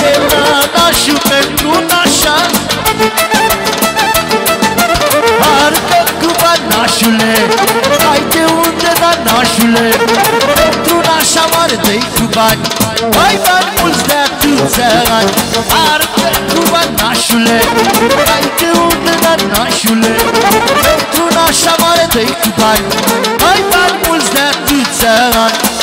de la nașul pentru nașa. Arcă cu bani nașule Hai de unde da nașule. Pentru nașa mare dă-i cu bani Hai bani mulți de atâția ani. Arcă cu bani nașule Hai de unde da nașule. Pentru nașa mare dă-i cu bani Hai bani mulți de atâția ani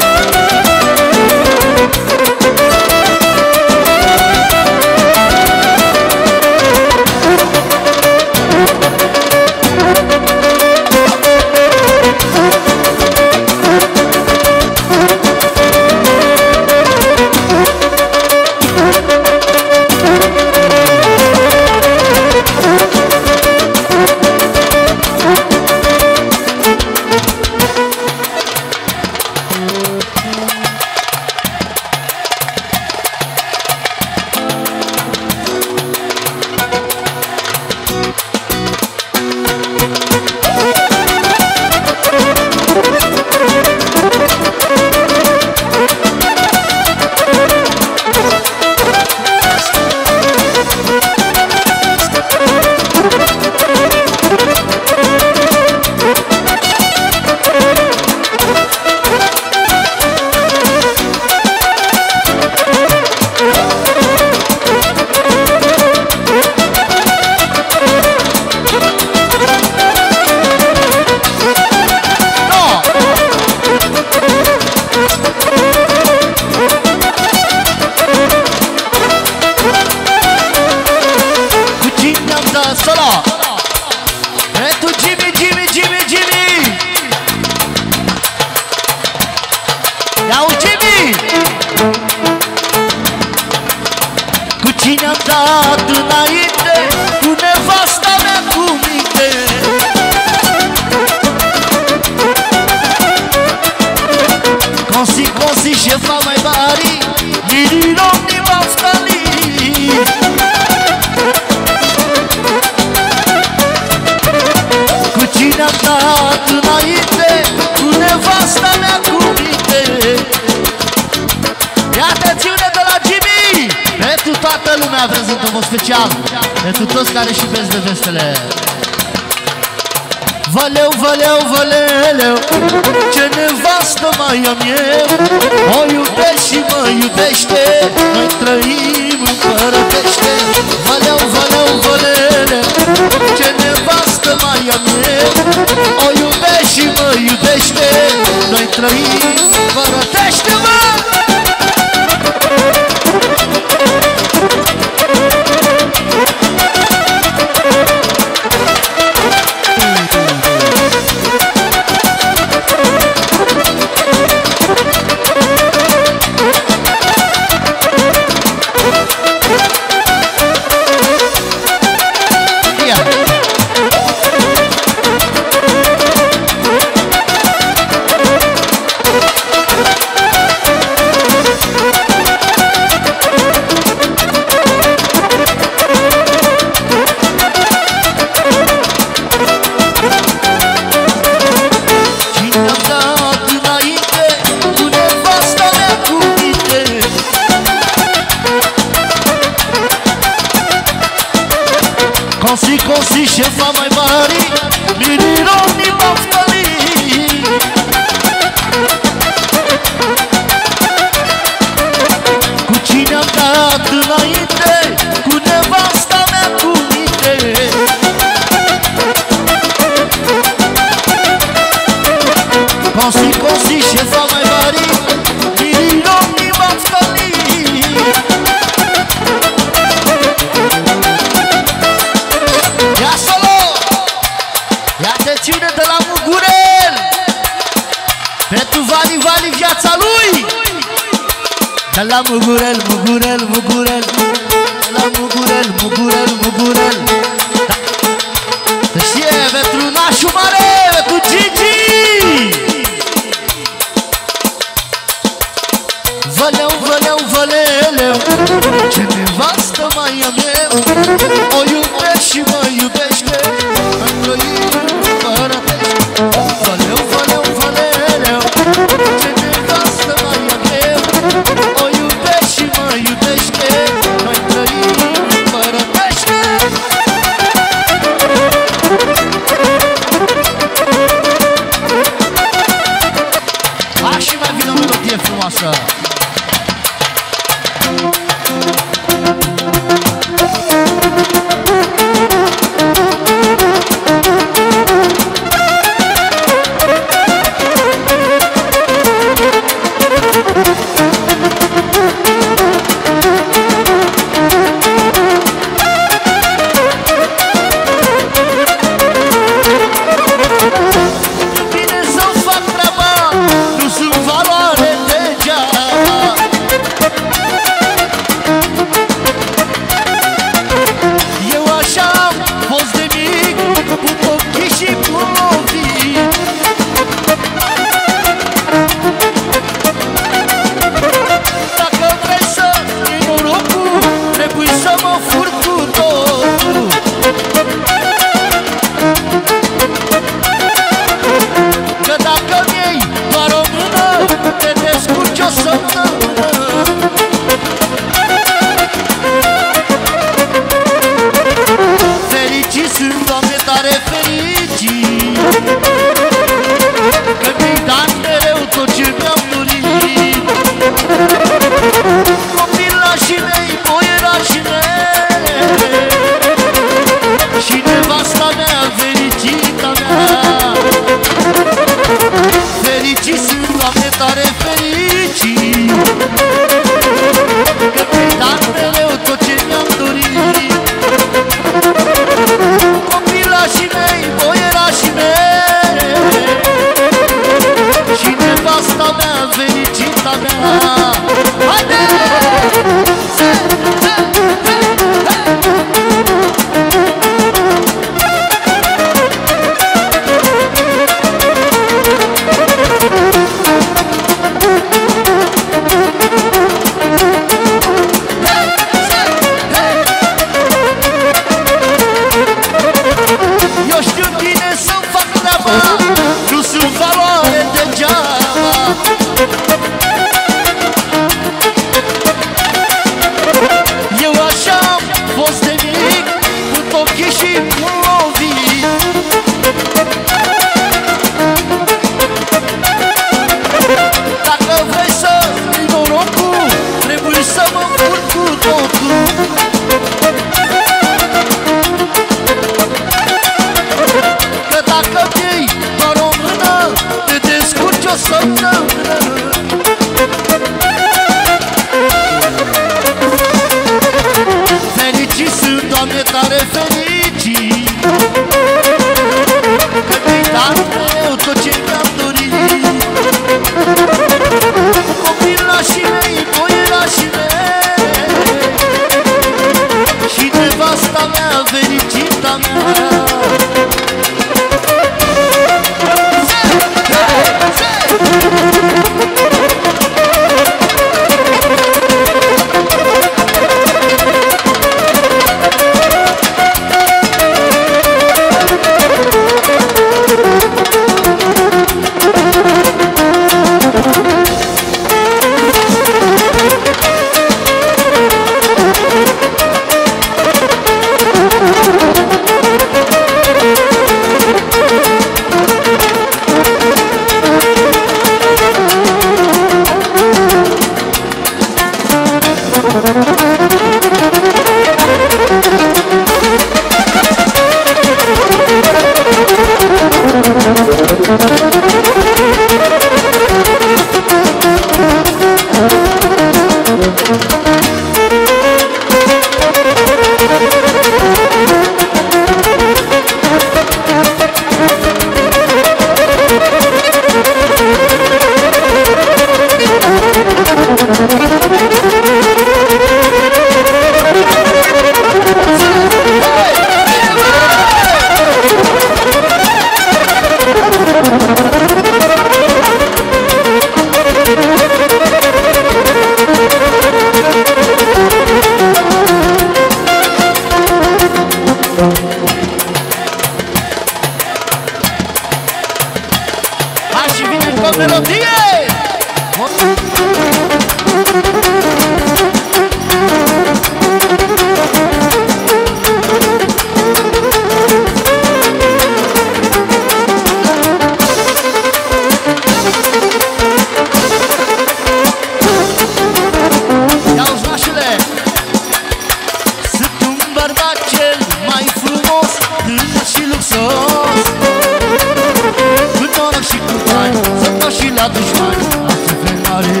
mare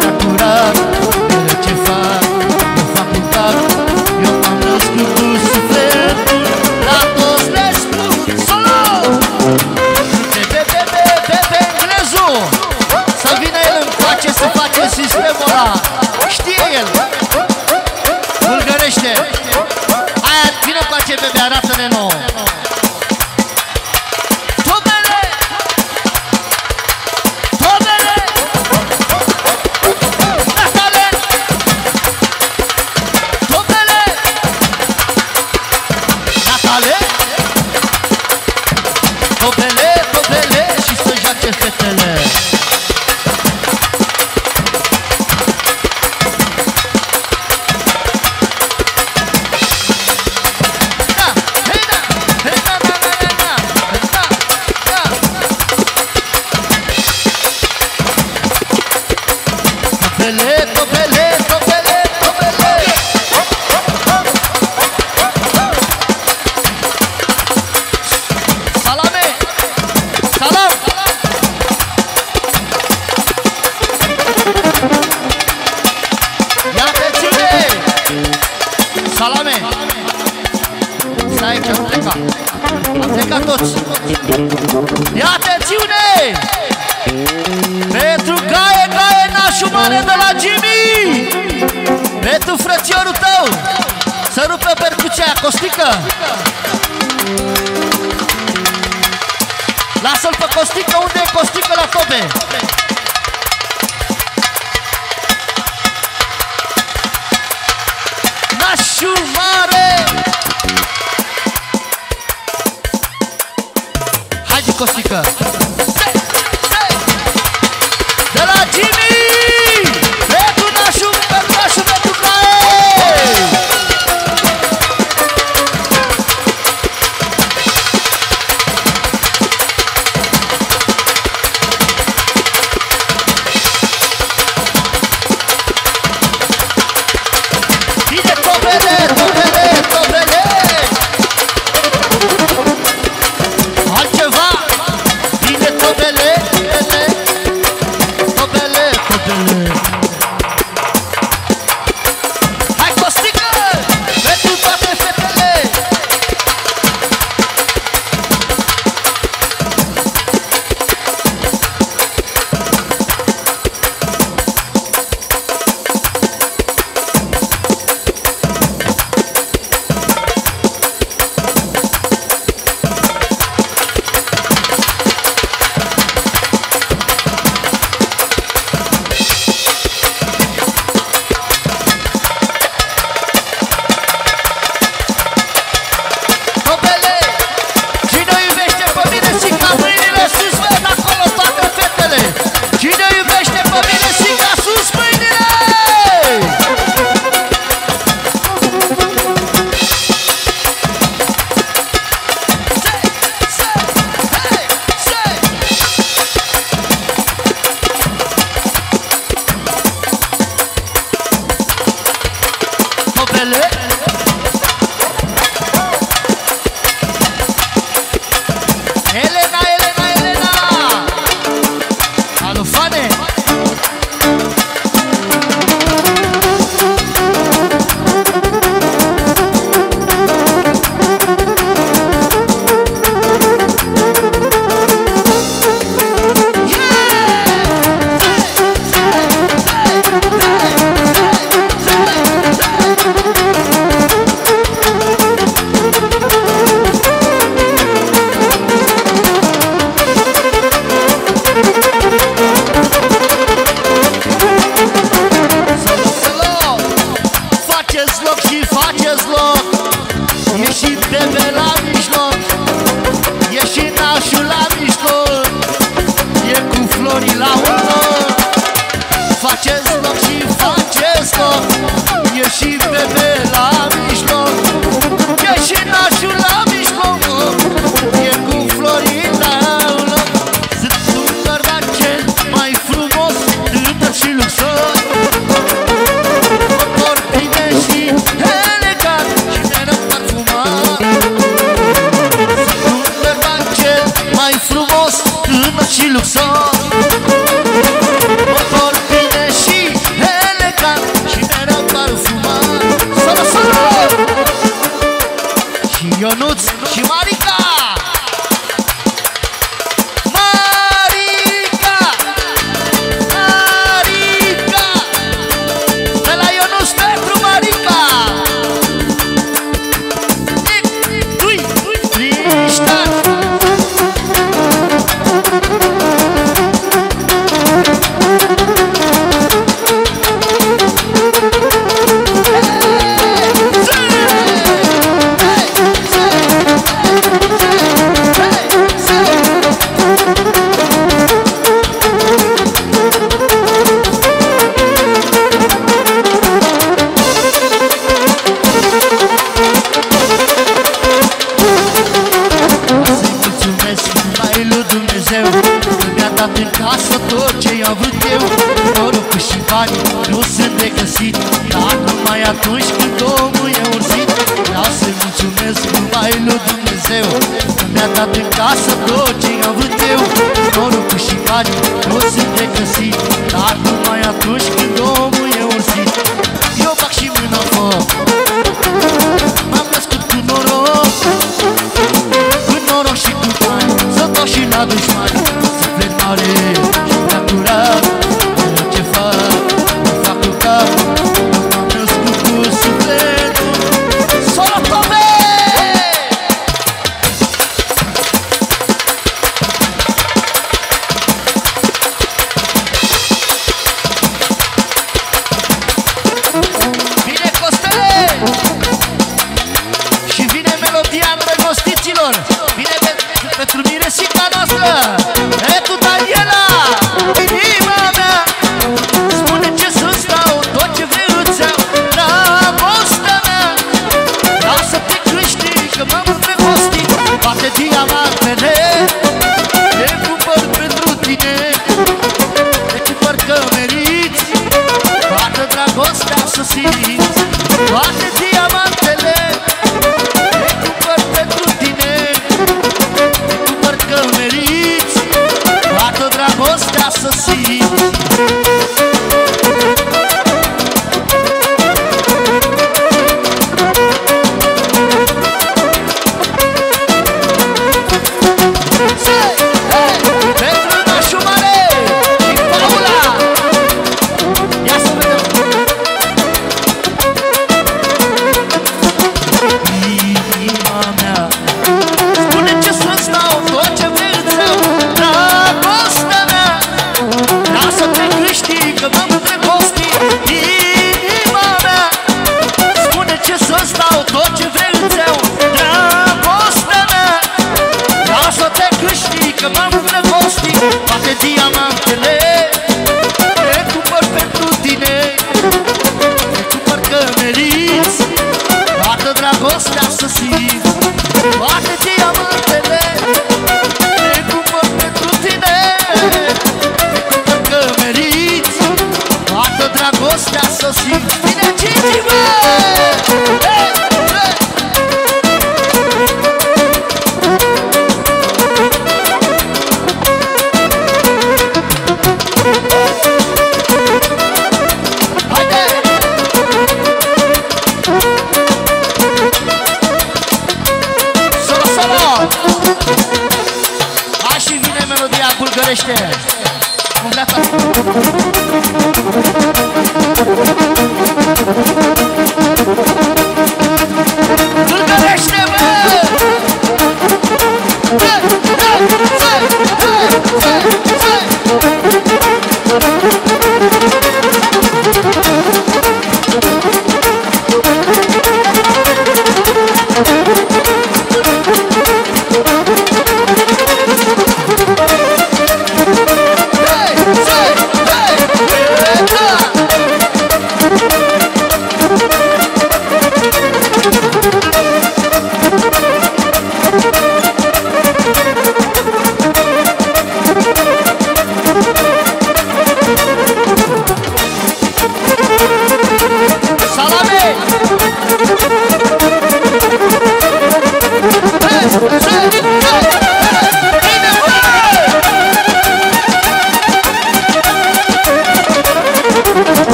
Și-a curat ele ce fac Nu fac un tac Eu am născut cu sufletul La toți le spun Solo! Pe, pe, pe, pe, pe, pe englezu Să vină el în face să face sistemul ăla. Știe el. Bulgărește. Aia vină cu ace bebe, arată.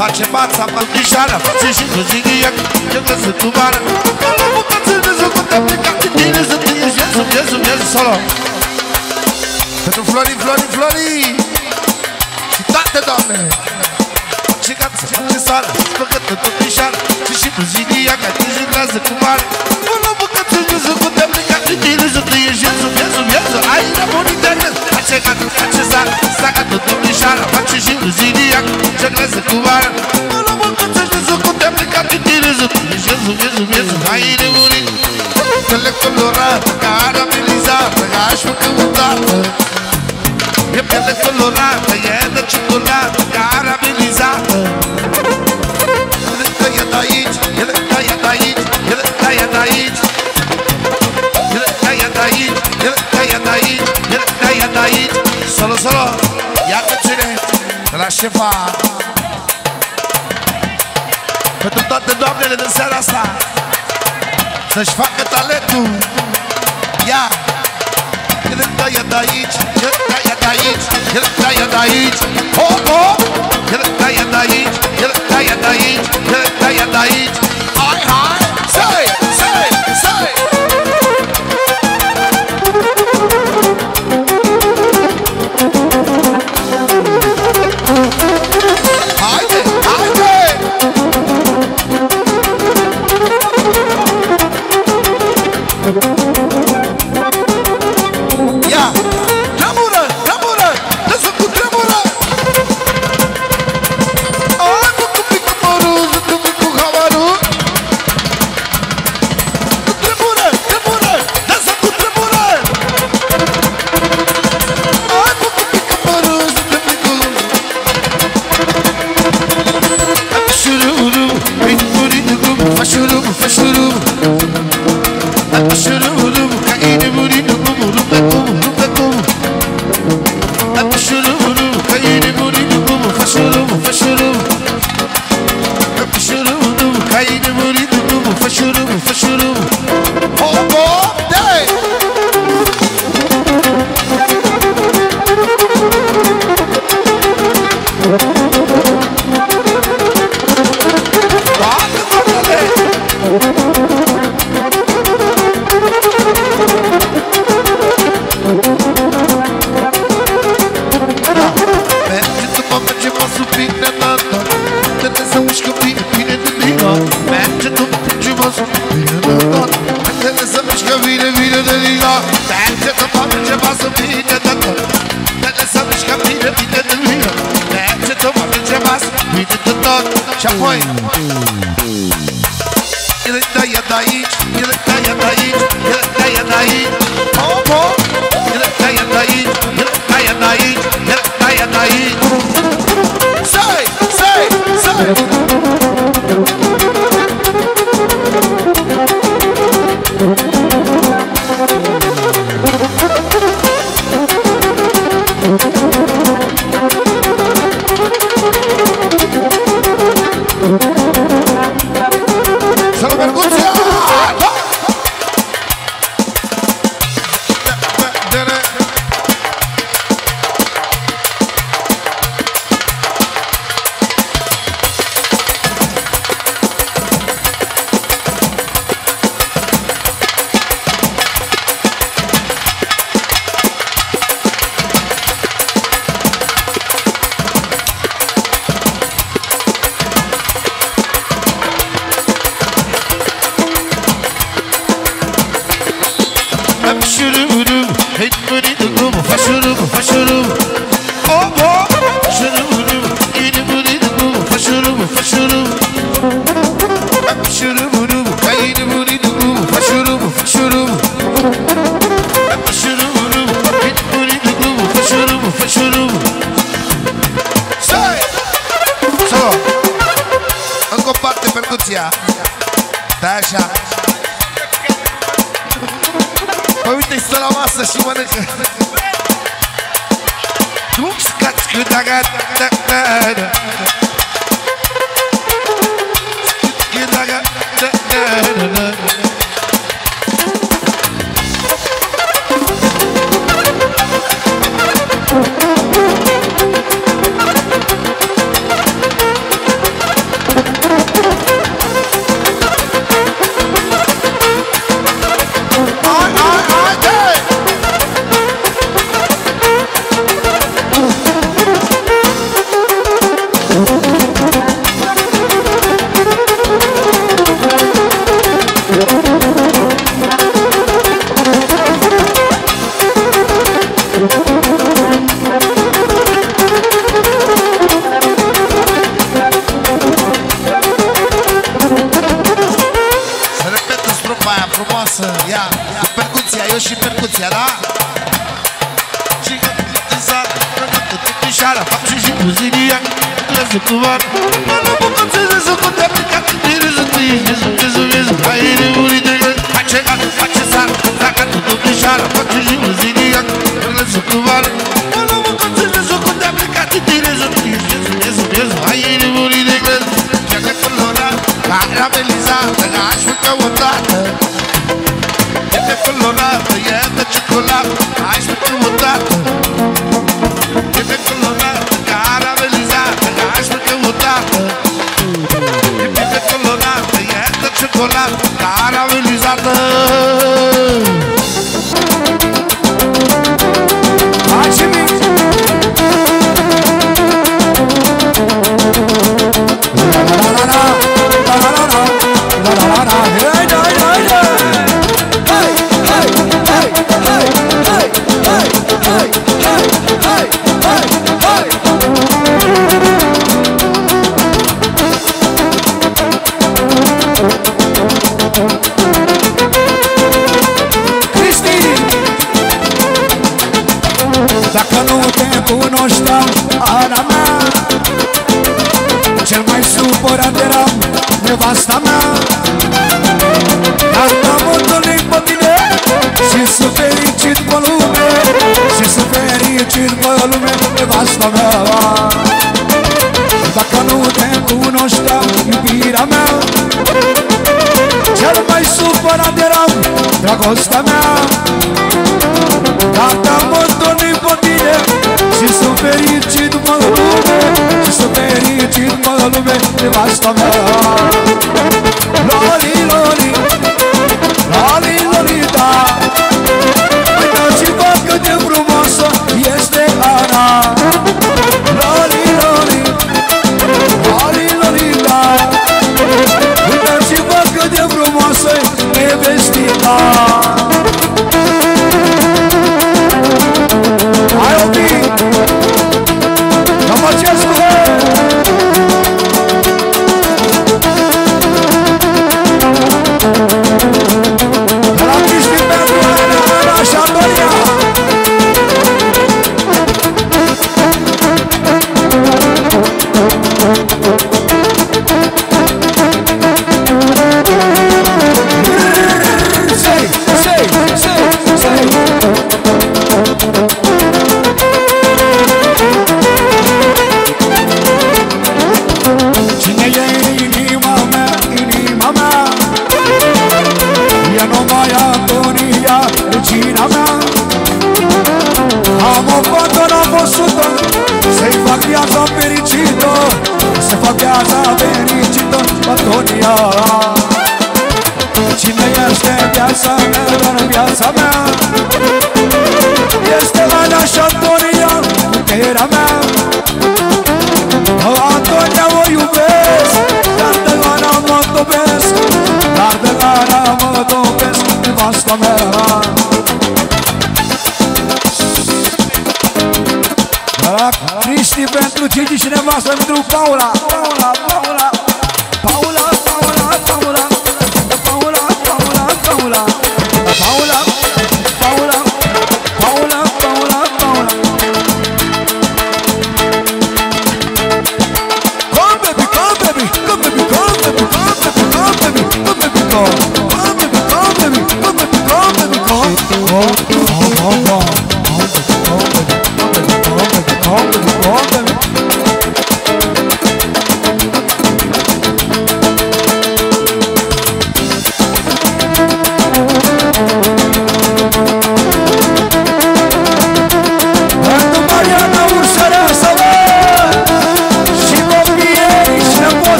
Face fața, mălchișoară Face și cu zighiac Ce că sunt cu bară La bucăță de zi cu te plecat de tine Să te ieși, să ieși, să ieși solo. Pentru Flori, Flori, Flori Și toate doamnele Și ca să face soară Făcătă tot mișoară Și și cu zighiac Te jucrează cu bară La bucăță de zi cu te plecat de tine Să te ieși, să ieși, să ieși Ai nebunit de rând Face ca tu face sar Saca tot domnișoară Face și cu zighiac Ce crezi cu bară La bucăță de zi cu te plecat de tine Să te ieși, să ieși, să ieși Ai nebunit Piele colorată, caramelizată Aș mă căutată E piele colorată, e de ciocolată Caramelizată El e de aici, el e de aici El e de aici. El e de aici, el e de aici El e de aici. Solo, solo, ia ține De la șefa Pentru toate doamnele din seara asta Să-și facă talentul. Ia El e de aici El e de aici El e de aici Hop, hop El e de aici El e de aici El e de aici da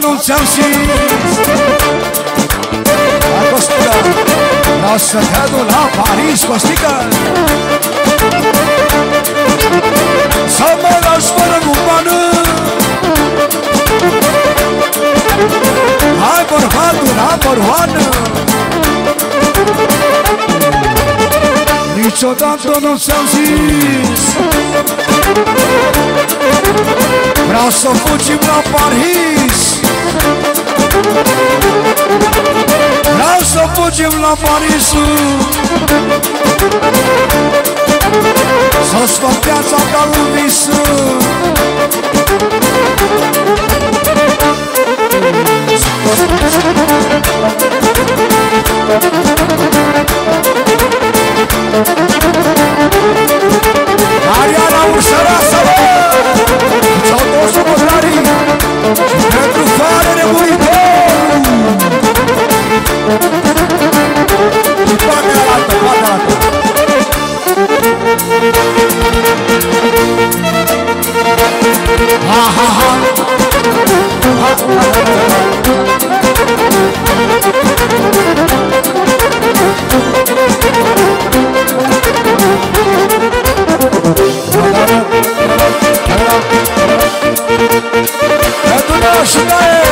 nu ți-am zis A Costică Vreau să la Paris, Costică Să mă lași fără gumană Hai bărbatul la bărboană. Niciodată nu ți-am zis Vreau să fugim la Paris. Vreau să fugim la Paris Să stau viața ca un vis. Ariana Ușăra, să vă! Pentru fare nebunită Bate la lată, bate la lată Aha. şudaye,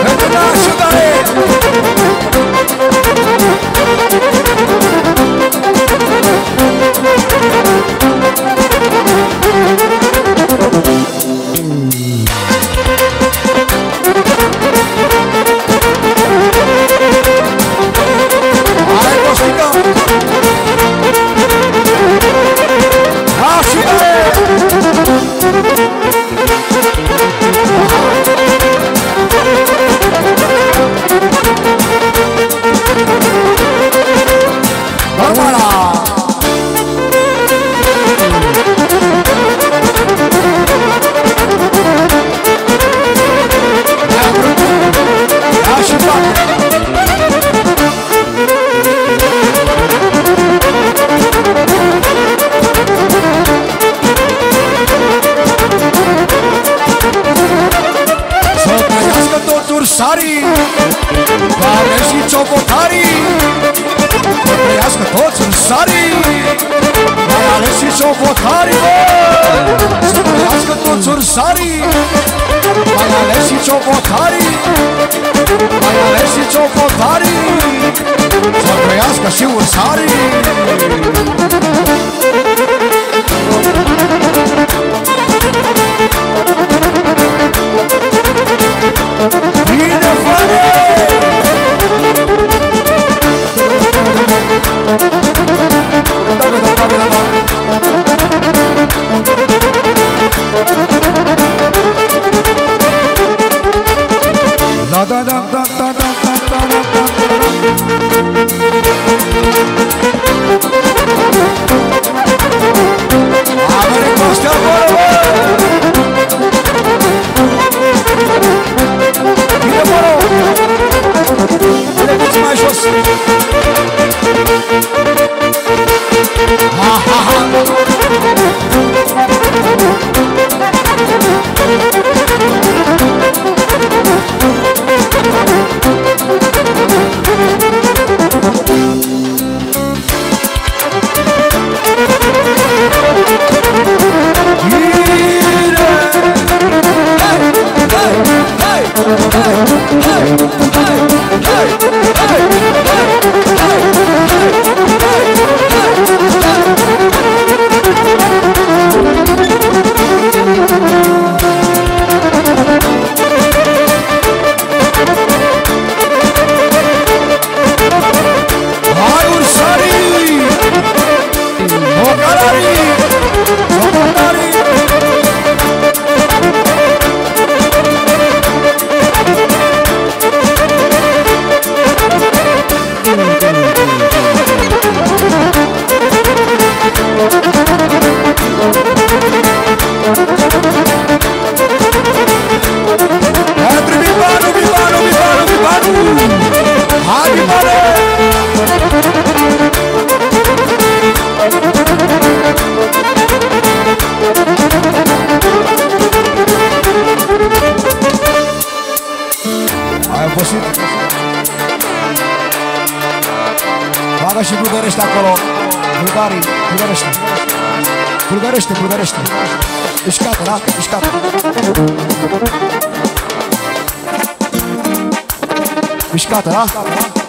Edna şudaye. Bulgărește, bulgărește Ești gata, da? Ești gata Ești gata, da?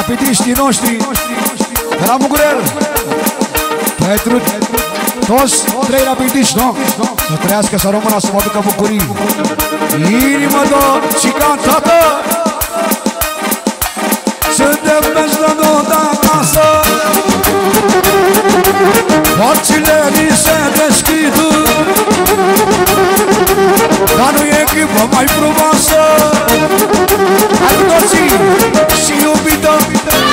Capitriștii noștri de la Bucurel Pentru toți trei rapidiști, nu? Să trăiască, să rămână, să mă aducă bucurii Inimă, do, și cantată Suntem mergi la nota acasă Porțile ni se deschid Dar nu clipă mai frumoasă Al doții și iubită, iubită.